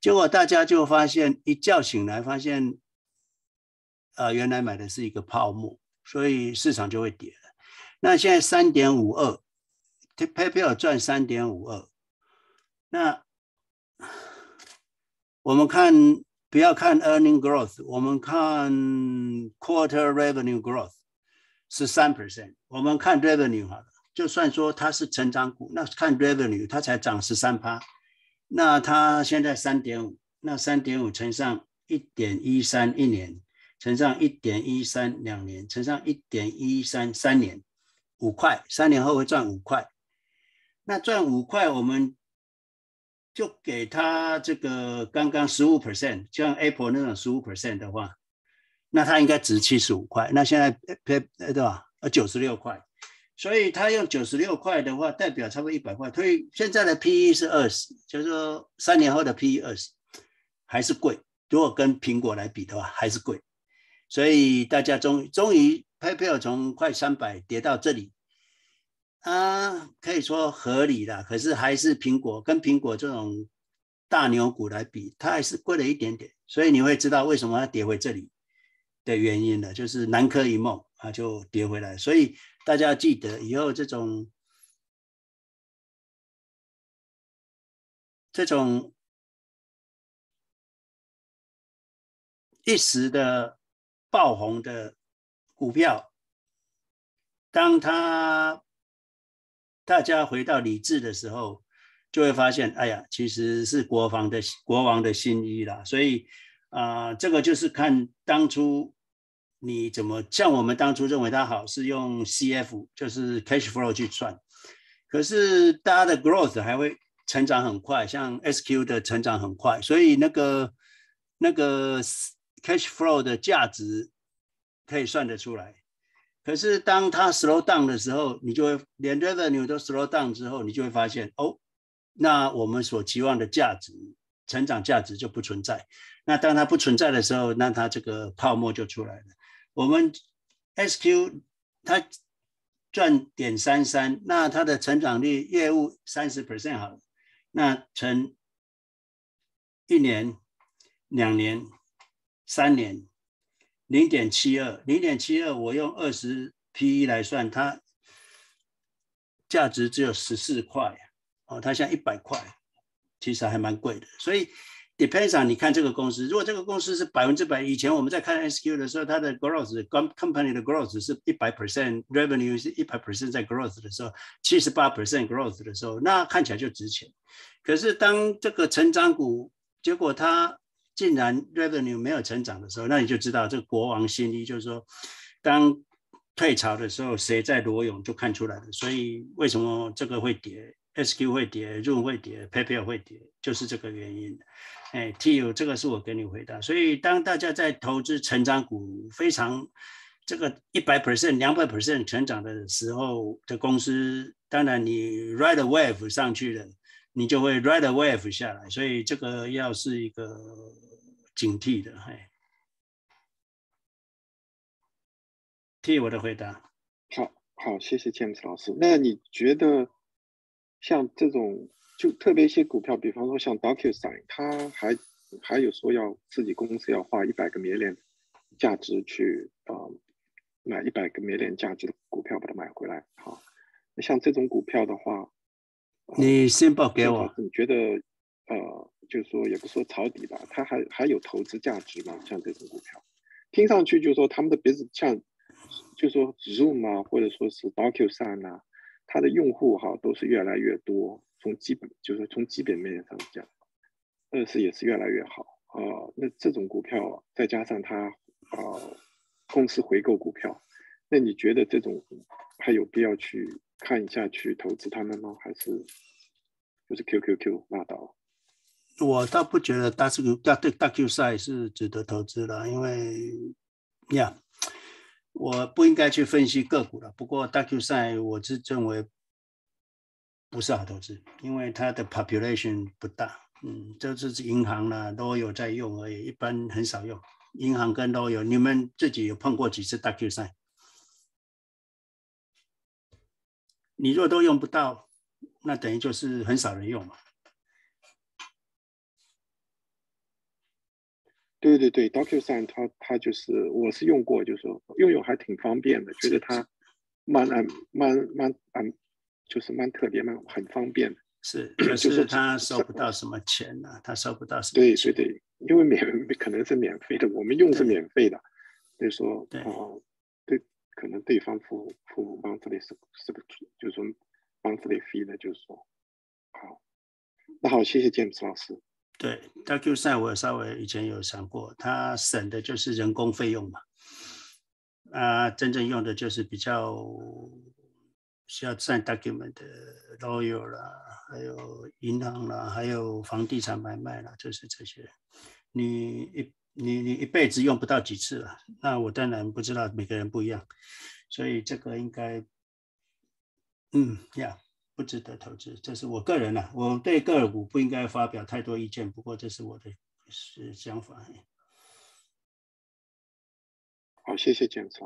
结果大家就发现，一觉醒来发现，呃，原来买的是一个泡沫，所以市场就会跌了。那现在三点五二，PayPal 赚三点五二。那我们看，不要看 earning growth，我们看 quarter revenue growth 十三 percent。我们看 revenue 好了，就算说它是成长股，那看 revenue 它才涨十三趴。那它现在三点五，那三点五乘上一点一三一年，乘上一点一三两年，乘上一点一三三年。五块，三年后会赚五块。那赚五块，我们就给他这个刚刚十五 percent，像 Apple 那种十五 percent 的话，那它应该值七十五块。那现在 P 对吧？呃，九十六块。所以他用九十六块的话，代表差不多一百块。所以现在的 PE 是二十，就是说三年后的 PE 二十，还是贵。如果跟苹果来比的话，还是贵。所以大家终终于。PayPal 从快三百跌到这里，啊，可以说合理了。可是还是苹果跟苹果这种大牛股来比，它还是贵了一点点。所以你会知道为什么它跌回这里的原因了，就是南柯一梦啊就跌回来。所以大家记得以后这种这种一时的爆红的。股票，当他大家回到理智的时候，就会发现，哎呀，其实是国防的国王的新衣啦。所以啊，这个就是看当初你怎么像我们当初认为它好，是用 CF 就是 cash flow 去算。可是大家的 growth 还会成长很快，像 SQ 的成长很快，所以那个那个 cash flow 的价值。可以算得出来，可是当它 slow down 的时候，你就会连 revenue 都 slow down 之后，你就会发现哦，那我们所期望的价值、成长价值就不存在。那当它不存在的时候，那它这个泡沫就出来了。我们 SQ 它赚点三三，那它的成长率业务三十 percent 好了，那乘一年、两年、三年。零点七二，零点七二，我用二十 P E 来算，它价值只有十四块哦，它现在一百块，其实还蛮贵的。所以 depends on 你看这个公司，如果这个公司是百分之百，以前我们在看 SQ 的时候，它的 growth，company 的 growth 是一百 percent，revenue 是一百 percent 在 growth 的时候，七十八 percent growth 的时候，那看起来就值钱。可是当这个成长股，结果它竟然 revenue 没有成长的时候，那你就知道这个国王心理就是说，当退潮的时候，谁在裸泳就看出来了。所以为什么这个会跌，SQ 会跌，Run 会跌，PayPal 会跌，就是这个原因。哎，T，这个是我给你回答。所以，当大家在投资成长股非常这个一百 percent、两百 percent 成长的时候的公司，当然你 ride wave 上去了，你就会 ride wave 下来。所以，这个要是一个警惕的。哎，T，我的回答。好好，谢谢 James 老师。那你觉得像这种？就特别一些股票，比方说像 DocuSign，它还还有说要自己公司要花一百个 million 价值去啊买一百个 million 价值的股票把它买回来。好，那像这种股票的话，你先报给我。你觉得呃，就是说也不说抄底吧，它还还有投资价值吗？像这种股票，听上去就是说他们的鼻子像，就说 Zoom 啊，或者说是 DocuSign 啊，它的用户哈都是越来越多。从基本就是从基本面上讲，二是也是越来越好啊。那这种股票再加上它啊公司回购股票，那你觉得这种还有必要去看一下去投资他们吗？还是就是 Q Q Q 拉倒？我倒不觉得大这个大对大 Q 赛是值得投资的，因为呀，我不应该去分析个股的。不过大 Q 赛我是认为。不是好投资，因为它的 population 不大，嗯，就是银行呢都有在用而已，一般很少用。银行跟都有，你们自己有碰过几次大 Q 赛？你若都用不到，那等于就是很少人用嘛。对对对，DocuSign 它它就是我是用过，就是说用用还挺方便的，觉得它蛮蛮蛮蛮蛮。就是蛮特别，蛮很方便的。是，[CLEARS THROAT] 就是他收不到什么钱啊？他收不到什么？对对对，因为免 [LAUGHS] 可能是免费的，我们用是免费的，所以说哦，对，可能对方付付 monthly 是是不，就是说 monthly fee 的，就是说好。那好，谢谢 James 老师。对，DocuSign 我稍微以前有想过，它省的就是人工费用嘛，啊，真正用的就是比较。需要 sign document 的 lawyer 啦，还有银行啦，还有房地产买卖啦，就是这些。你一你你一辈子用不到几次了，那我当然不知道每个人不一样，所以这个应该，嗯呀，不值得投资。这是我个人啦，我对个股不应该发表太多意见，不过这是我的是想法。好，谢谢检查。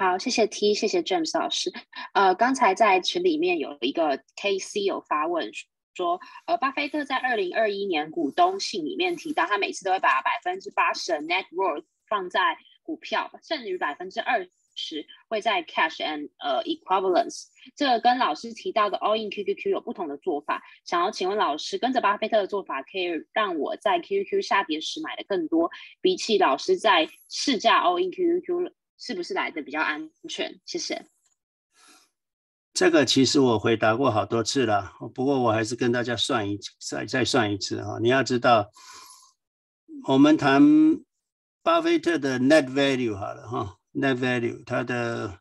好，谢谢 T，谢谢 James 老师。呃，刚才在群里面有一个 KC 有发问说，呃，巴菲特在二零二一年股东信里面提到，他每次都会把百分之八十的 net worth 放在股票，剩余百分之二十会在 cash and 呃 equivalents。这个跟老师提到的 all in QQQ 有不同的做法。想要请问老师，跟着巴菲特的做法，可以让我在 QQQ 下跌时买的更多，比起老师在市价 all in QQQ。是不是来的比较安全？谢谢。这个其实我回答过好多次了，不过我还是跟大家算一再再算一次哈。你要知道，我们谈巴菲特的 net value 好了哈，net value 它的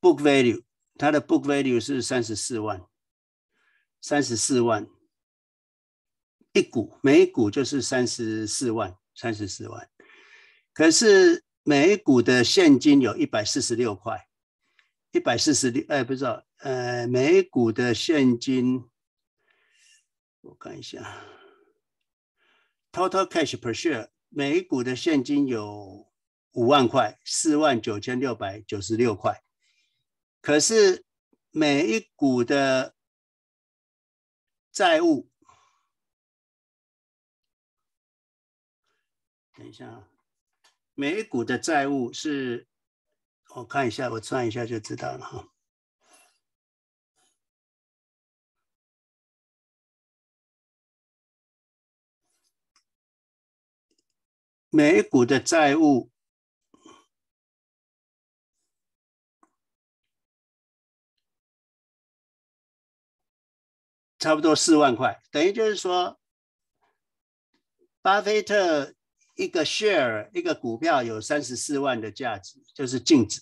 book value，它的 book value 是三十四万，三十四万一股，每股就是三十四万，三十四万，可是。每股的现金有一百四十六块，一百四十六，哎，不知道，呃，每股的现金，我看一下，total cash per share，每股的现金有五万块，四万九千六百九十六块，可是每一股的债务，等一下啊。美股的债务是，我看一下，我算一下就知道了哈。美股的债务。差不多四万块，等于就是说，巴菲特一个 share 一个股票有三十四万的价值，就是净值。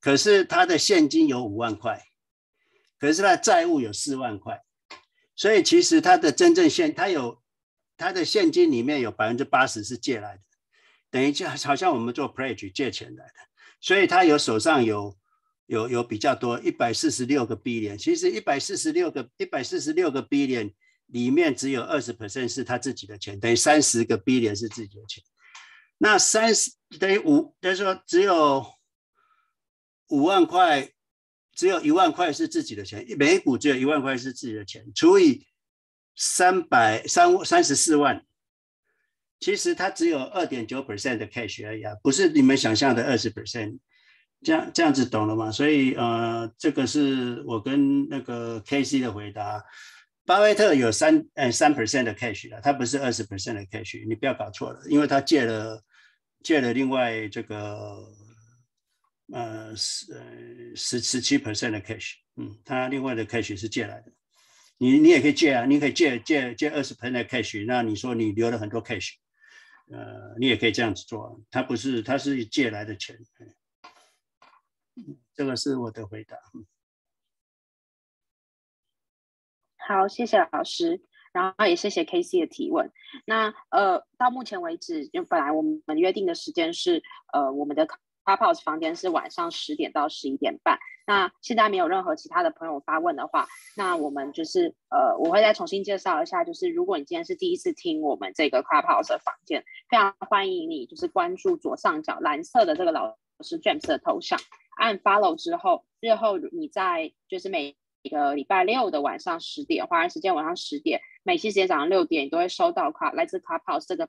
可是他的现金有五万块，可是他的债务有四万块，所以其实他的真正现他有。他的现金里面有百分之八十是借来的，等于就好像我们做 pledge 借钱来的，所以他有手上有有有比较多一百四十六个 billion，其实一百四十六个一百四十六个 billion 里面只有二十 percent 是他自己的钱，等于三十个 B 股是自己的钱，那三十等于五，就是说只有五万块，只有一万块是自己的钱，每股只有一万块是自己的钱，除以。三百三三十四万，其实它只有二点九 percent 的 cash 而已啊，不是你们想象的二十 percent。这样这样子懂了吗？所以呃，这个是我跟那个 KC 的回答。巴菲特有三呃三 percent 的 cash 的，他不是二十 percent 的 cash，你不要搞错了，因为他借了借了另外这个呃十十十七 percent 的 cash，嗯，他另外的 cash 是借来的。你你也可以借啊，你可以借借借二十 percent 的 cash，那你说你留了很多 cash，呃，你也可以这样子做。他不是，他是借来的钱。嗯这个是我的回答。好，谢谢老师，然后也谢谢 K C 的提问。那呃，到目前为止，就本来我们约定的时间是呃，我们的。Clubhouse 房间是晚上十点到十一点半。那现在没有任何其他的朋友发问的话，那我们就是呃，我会再重新介绍一下。就是如果你今天是第一次听我们这个 Clubhouse 的房间，非常欢迎你，就是关注左上角蓝色的这个老师 James 的头像，按 Follow 之后，日后你在就是每一个礼拜六的晚上十点，华人时间晚上十点，美西时间早上六点，你都会收到来自 Clubhouse 这个。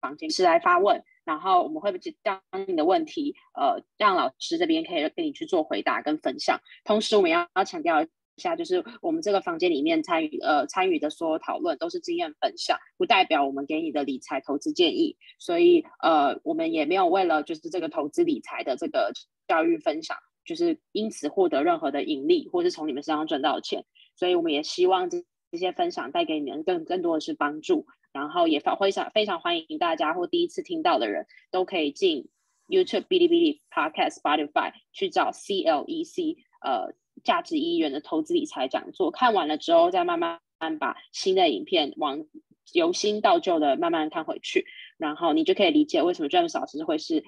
房间是来发问，然后我们会将你的问题，呃，让老师这边可以跟你去做回答跟分享。同时，我们要要强调下，就是我们这个房间里面参与呃参与的所有讨论都是经验分享，不代表我们给你的理财投资建议。所以呃，我们也没有为了就是这个投资理财的这个教育分享，就是因此获得任何的盈利，或是从你们身上赚到钱。所以我们也希望这这些分享带给你们更更多的是帮助。然后也非常非常欢迎大家或第一次听到的人都可以进 YouTube、哔哩哔哩、Podcast、Spotify 去找 CLEC 呃价值一元的投资理财讲座，看完了之后再慢慢把新的影片往由新到旧的慢慢看回去，然后你就可以理解为什么 James 老师会是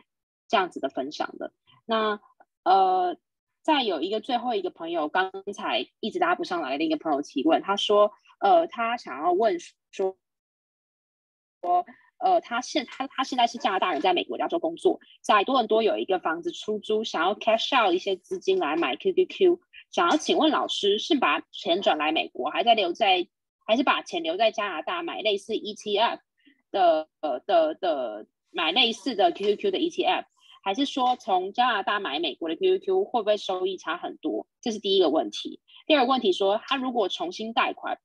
这样子的分享的。那呃，再有一个最后一个朋友刚才一直搭不上来的一个朋友提问，他说呃他想要问说。说，呃，他现他他现在是加拿大人，在美国加州工作，在多伦多有一个房子出租，想要 cash out 一些资金来买 QQQ，想要请问老师，是把钱转来美国，还在留在，还是把钱留在加拿大买类似 ETF 的呃的的买类似的 QQQ 的 ETF，还是说从加拿大买美国的 QQQ 会不会收益差很多？这是第一个问题。第二个问题说，他如果重新贷款。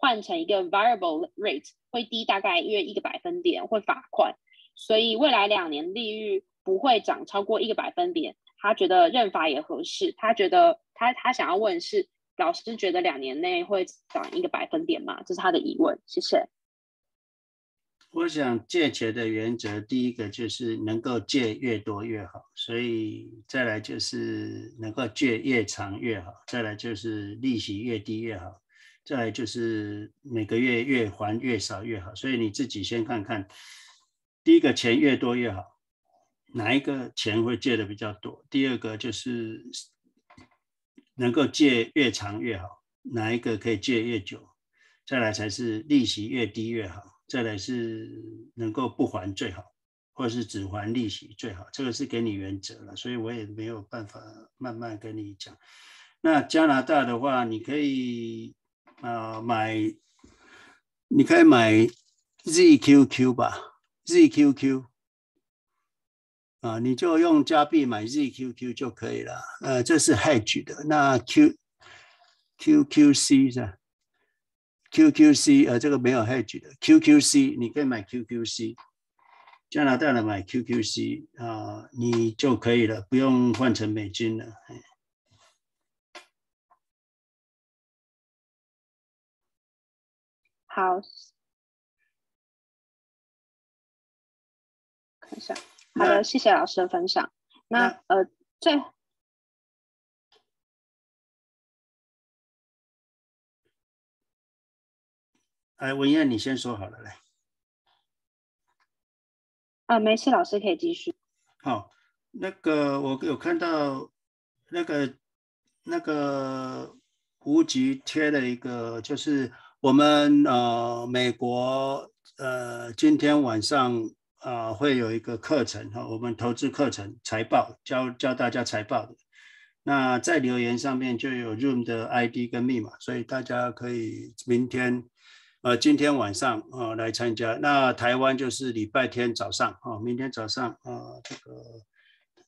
换成一个 variable rate 会低大概约一个百分点，会罚款，所以未来两年利率不会涨超过一个百分点。他觉得认罚也合适，他觉得他他想要问是老师觉得两年内会涨一个百分点吗？这是他的疑问。谢谢。我想借钱的原则，第一个就是能够借越多越好，所以再来就是能够借越长越好，再来就是利息越低越好。再来就是每个月越还越少越好，所以你自己先看看，第一个钱越多越好，哪一个钱会借的比较多？第二个就是能够借越长越好，哪一个可以借越久？再来才是利息越低越好，再来是能够不还最好，或者是只还利息最好。这个是给你原则了，所以我也没有办法慢慢跟你讲。那加拿大的话，你可以。啊，买，你可以买 ZQQ 吧，ZQQ，啊，你就用加币买 ZQQ 就可以了。呃，这是 Hedge 的，那 QQQC 是 QQC，呃，这个没有 hedge 的。QQC，你可以买 QQC，加拿大的买 QQC 啊，你就可以了，不用换成美金了。好，看一下，好的，谢谢老师的分享。那呃，最。哎，文燕，你先说好了，来。啊，没事，老师可以继续。好，那个我有看到那个那个胡局贴了一个，就是我们呃美国呃今天晚上啊会有一个课程哈，我们投资课程财报教教大家财报的。那在留言上面就有 Room 的 ID 跟密码，所以大家可以明天。呃，今天晚上啊来参加，那台湾就是礼拜天早上啊，明天早上啊，这个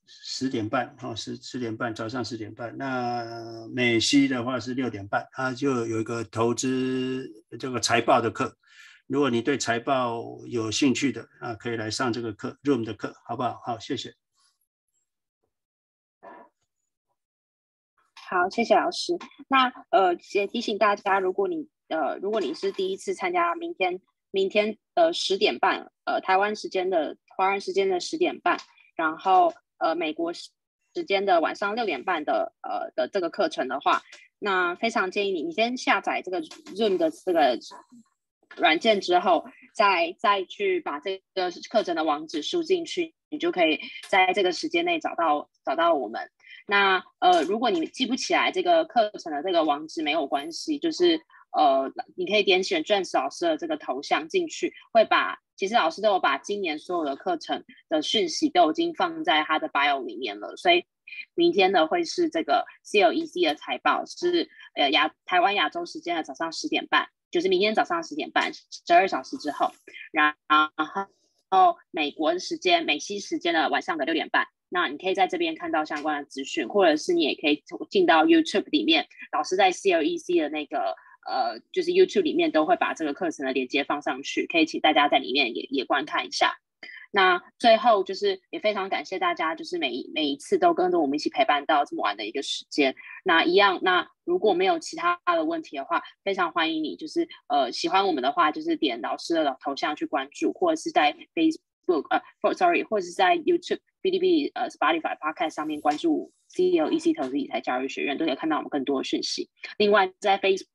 十点半啊，十十点半，早上十点半。那美西的话是六点半，它就有一个投资这个财报的课。如果你对财报有兴趣的啊，可以来上这个课，Room 的课，好不好？好，谢谢。好，谢谢老师。那呃，也提醒大家，如果你呃，如果你是第一次参加，明天明天呃十点半，呃台湾时间的华人时间的十点半，然后呃美国时时间的晚上六点半的呃的这个课程的话，那非常建议你，你先下载这个 Zoom 的这个软件之后，再再去把这个课程的网址输进去，你就可以在这个时间内找到找到我们。那呃，如果你记不起来这个课程的这个网址没有关系，就是。呃，你可以点选 James 老师的这个头像进去，会把其实老师都有把今年所有的课程的讯息都已经放在他的 bio 里面了，所以明天呢会是这个 CLEC 的财报，是呃亚台湾亚洲时间的早上十点半，就是明天早上十点半，十二小时之后，然后美国的时间美西时间的晚上的六点半，那你可以在这边看到相关的资讯，或者是你也可以进到 YouTube 里面，老师在 CLEC 的那个。呃，就是 YouTube 里面都会把这个课程的链接放上去，可以请大家在里面也也观看一下。那最后就是也非常感谢大家，就是每一每一次都跟着我们一起陪伴到这么晚的一个时间。那一样，那如果没有其他的问题的话，非常欢迎你，就是呃喜欢我们的话，就是点老师的头像去关注，或者是在 Facebook 呃，sorry，或者是在 YouTube、哔哩哔哩、呃 Spotify、Podcast 上面关注 CLEC 投资理财教育学院，都可以看到我们更多的讯息。另外，在 Facebook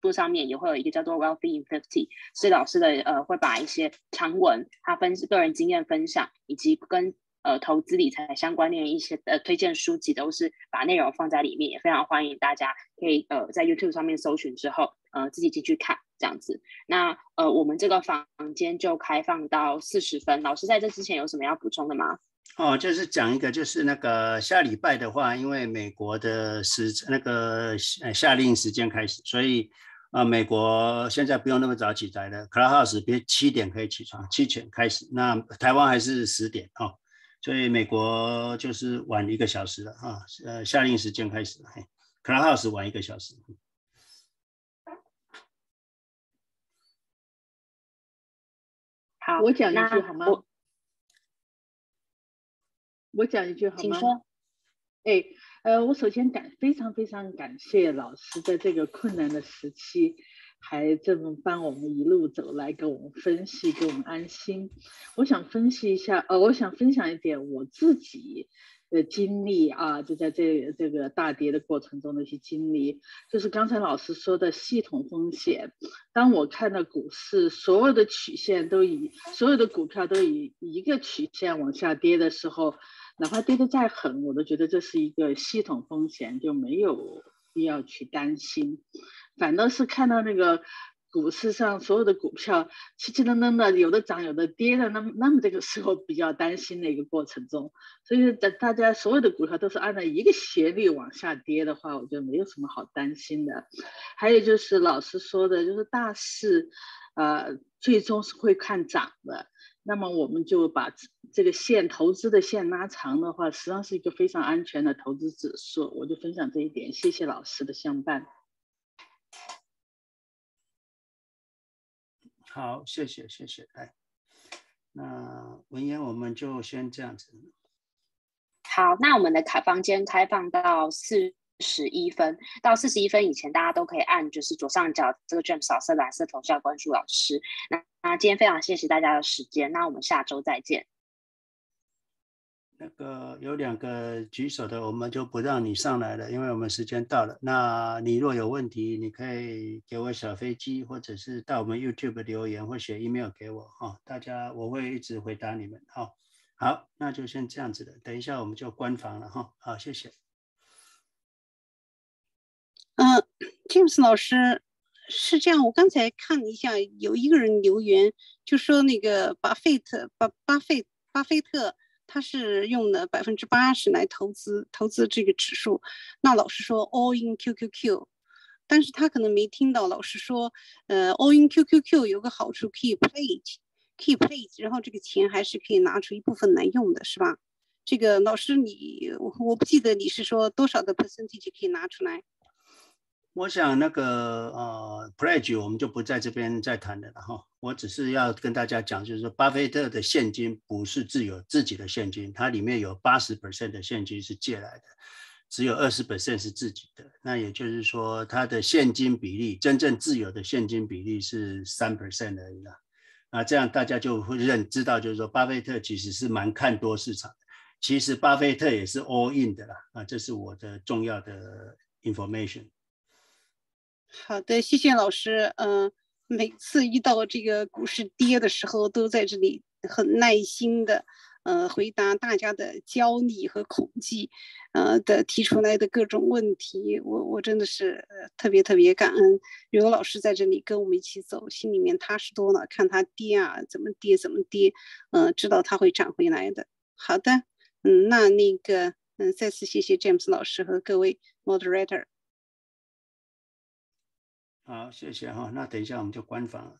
部上面也会有一个叫做 Wealthy in Fifty，是老师的呃会把一些长文，他分个人经验分享，以及跟呃投资理财相关的一些呃推荐书籍，都是把内容放在里面，也非常欢迎大家可以呃在 YouTube 上面搜寻之后，呃自己进去看这样子。那呃我们这个房间就开放到四十分，老师在这之前有什么要补充的吗？哦，就是讲一个，就是那个下礼拜的话，因为美国的时那个呃下令时间开始，所以。啊，美国现在不用那么早起来了，Clubhouse 别七点可以起床，七点开始。那台湾还是十点哦，所以美国就是晚一个小时了啊。呃，下令时间开始，Clubhouse 晚一个小时。好，我讲一句好吗？我讲一句好吗？请说。哎。呃，我首先感非常非常感谢老师在这个困难的时期，还这么帮我们一路走来，给我们分析，给我们安心。我想分析一下，呃，我想分享一点我自己的经历啊，就在这这个大跌的过程中的一些经历，就是刚才老师说的系统风险。当我看到股市所有的曲线都以所有的股票都以一个曲线往下跌的时候。哪怕跌得再狠，我都觉得这是一个系统风险，就没有必要去担心。反倒是看到那个股市上所有的股票七七登登的，有的涨有的跌的，那么那么这个时候比较担心的一个过程中。所以在大家所有的股票都是按照一个斜率往下跌的话，我觉得没有什么好担心的。还有就是老师说的，就是大势，呃，最终是会看涨的。那么我们就把这个线投资的线拉长的话，实际上是一个非常安全的投资指数。我就分享这一点，谢谢老师的相伴。好，谢谢谢谢。哎，那文言我们就先这样子。好，那我们的开房间开放到四十一分，到四十一分以前，大家都可以按就是左上角这个 James 老师蓝色头像关注老师。那那今天非常谢谢大家的时间，那我们下周再见。那个有两个举手的，我们就不让你上来了，因为我们时间到了。那你若有问题，你可以给我小飞机，或者是到我们 YouTube 留言或写 email 给我哈。大家我会一直回答你们哈。好，那就先这样子的，等一下我们就关房了哈。好，谢谢。嗯，James 老师是这样，我刚才看了一下，有一个人留言就说那个巴菲特巴巴菲巴菲特。他是用的百分之八十来投资投资这个指数，那老师说 all in QQQ，但是他可能没听到老师说，呃 all in QQQ 有个好处可以 play，key play，然后这个钱还是可以拿出一部分来用的，是吧？这个老师你我我不记得你是说多少的 percentage 可以拿出来。我想那个呃，pledge 我们就不在这边再谈了哈。我只是要跟大家讲，就是说，巴菲特的现金不是自有自己的现金，它里面有八十 percent 的现金是借来的，只有二十 percent 是自己的。那也就是说，他的现金比例，真正自有的现金比例是三 percent 而已啦。那这样大家就会认知道，就是说，巴菲特其实是蛮看多市场的。其实巴菲特也是 all in 的啦。啊，这是我的重要的 information。好的，谢谢老师。嗯，每次遇到这个股市跌的时候，都在这里很耐心的，呃，回答大家的焦虑和恐惧，呃的提出来的各种问题。我我真的是特别特别感恩有老师在这里跟我们一起走，心里面踏实多了。看他跌啊，怎么跌怎么跌，嗯，知道他会涨回来的。好的，嗯，那那个，嗯，再次谢谢 James 老师和各位 Moderator。好，谢谢哈。那等一下我们就关房。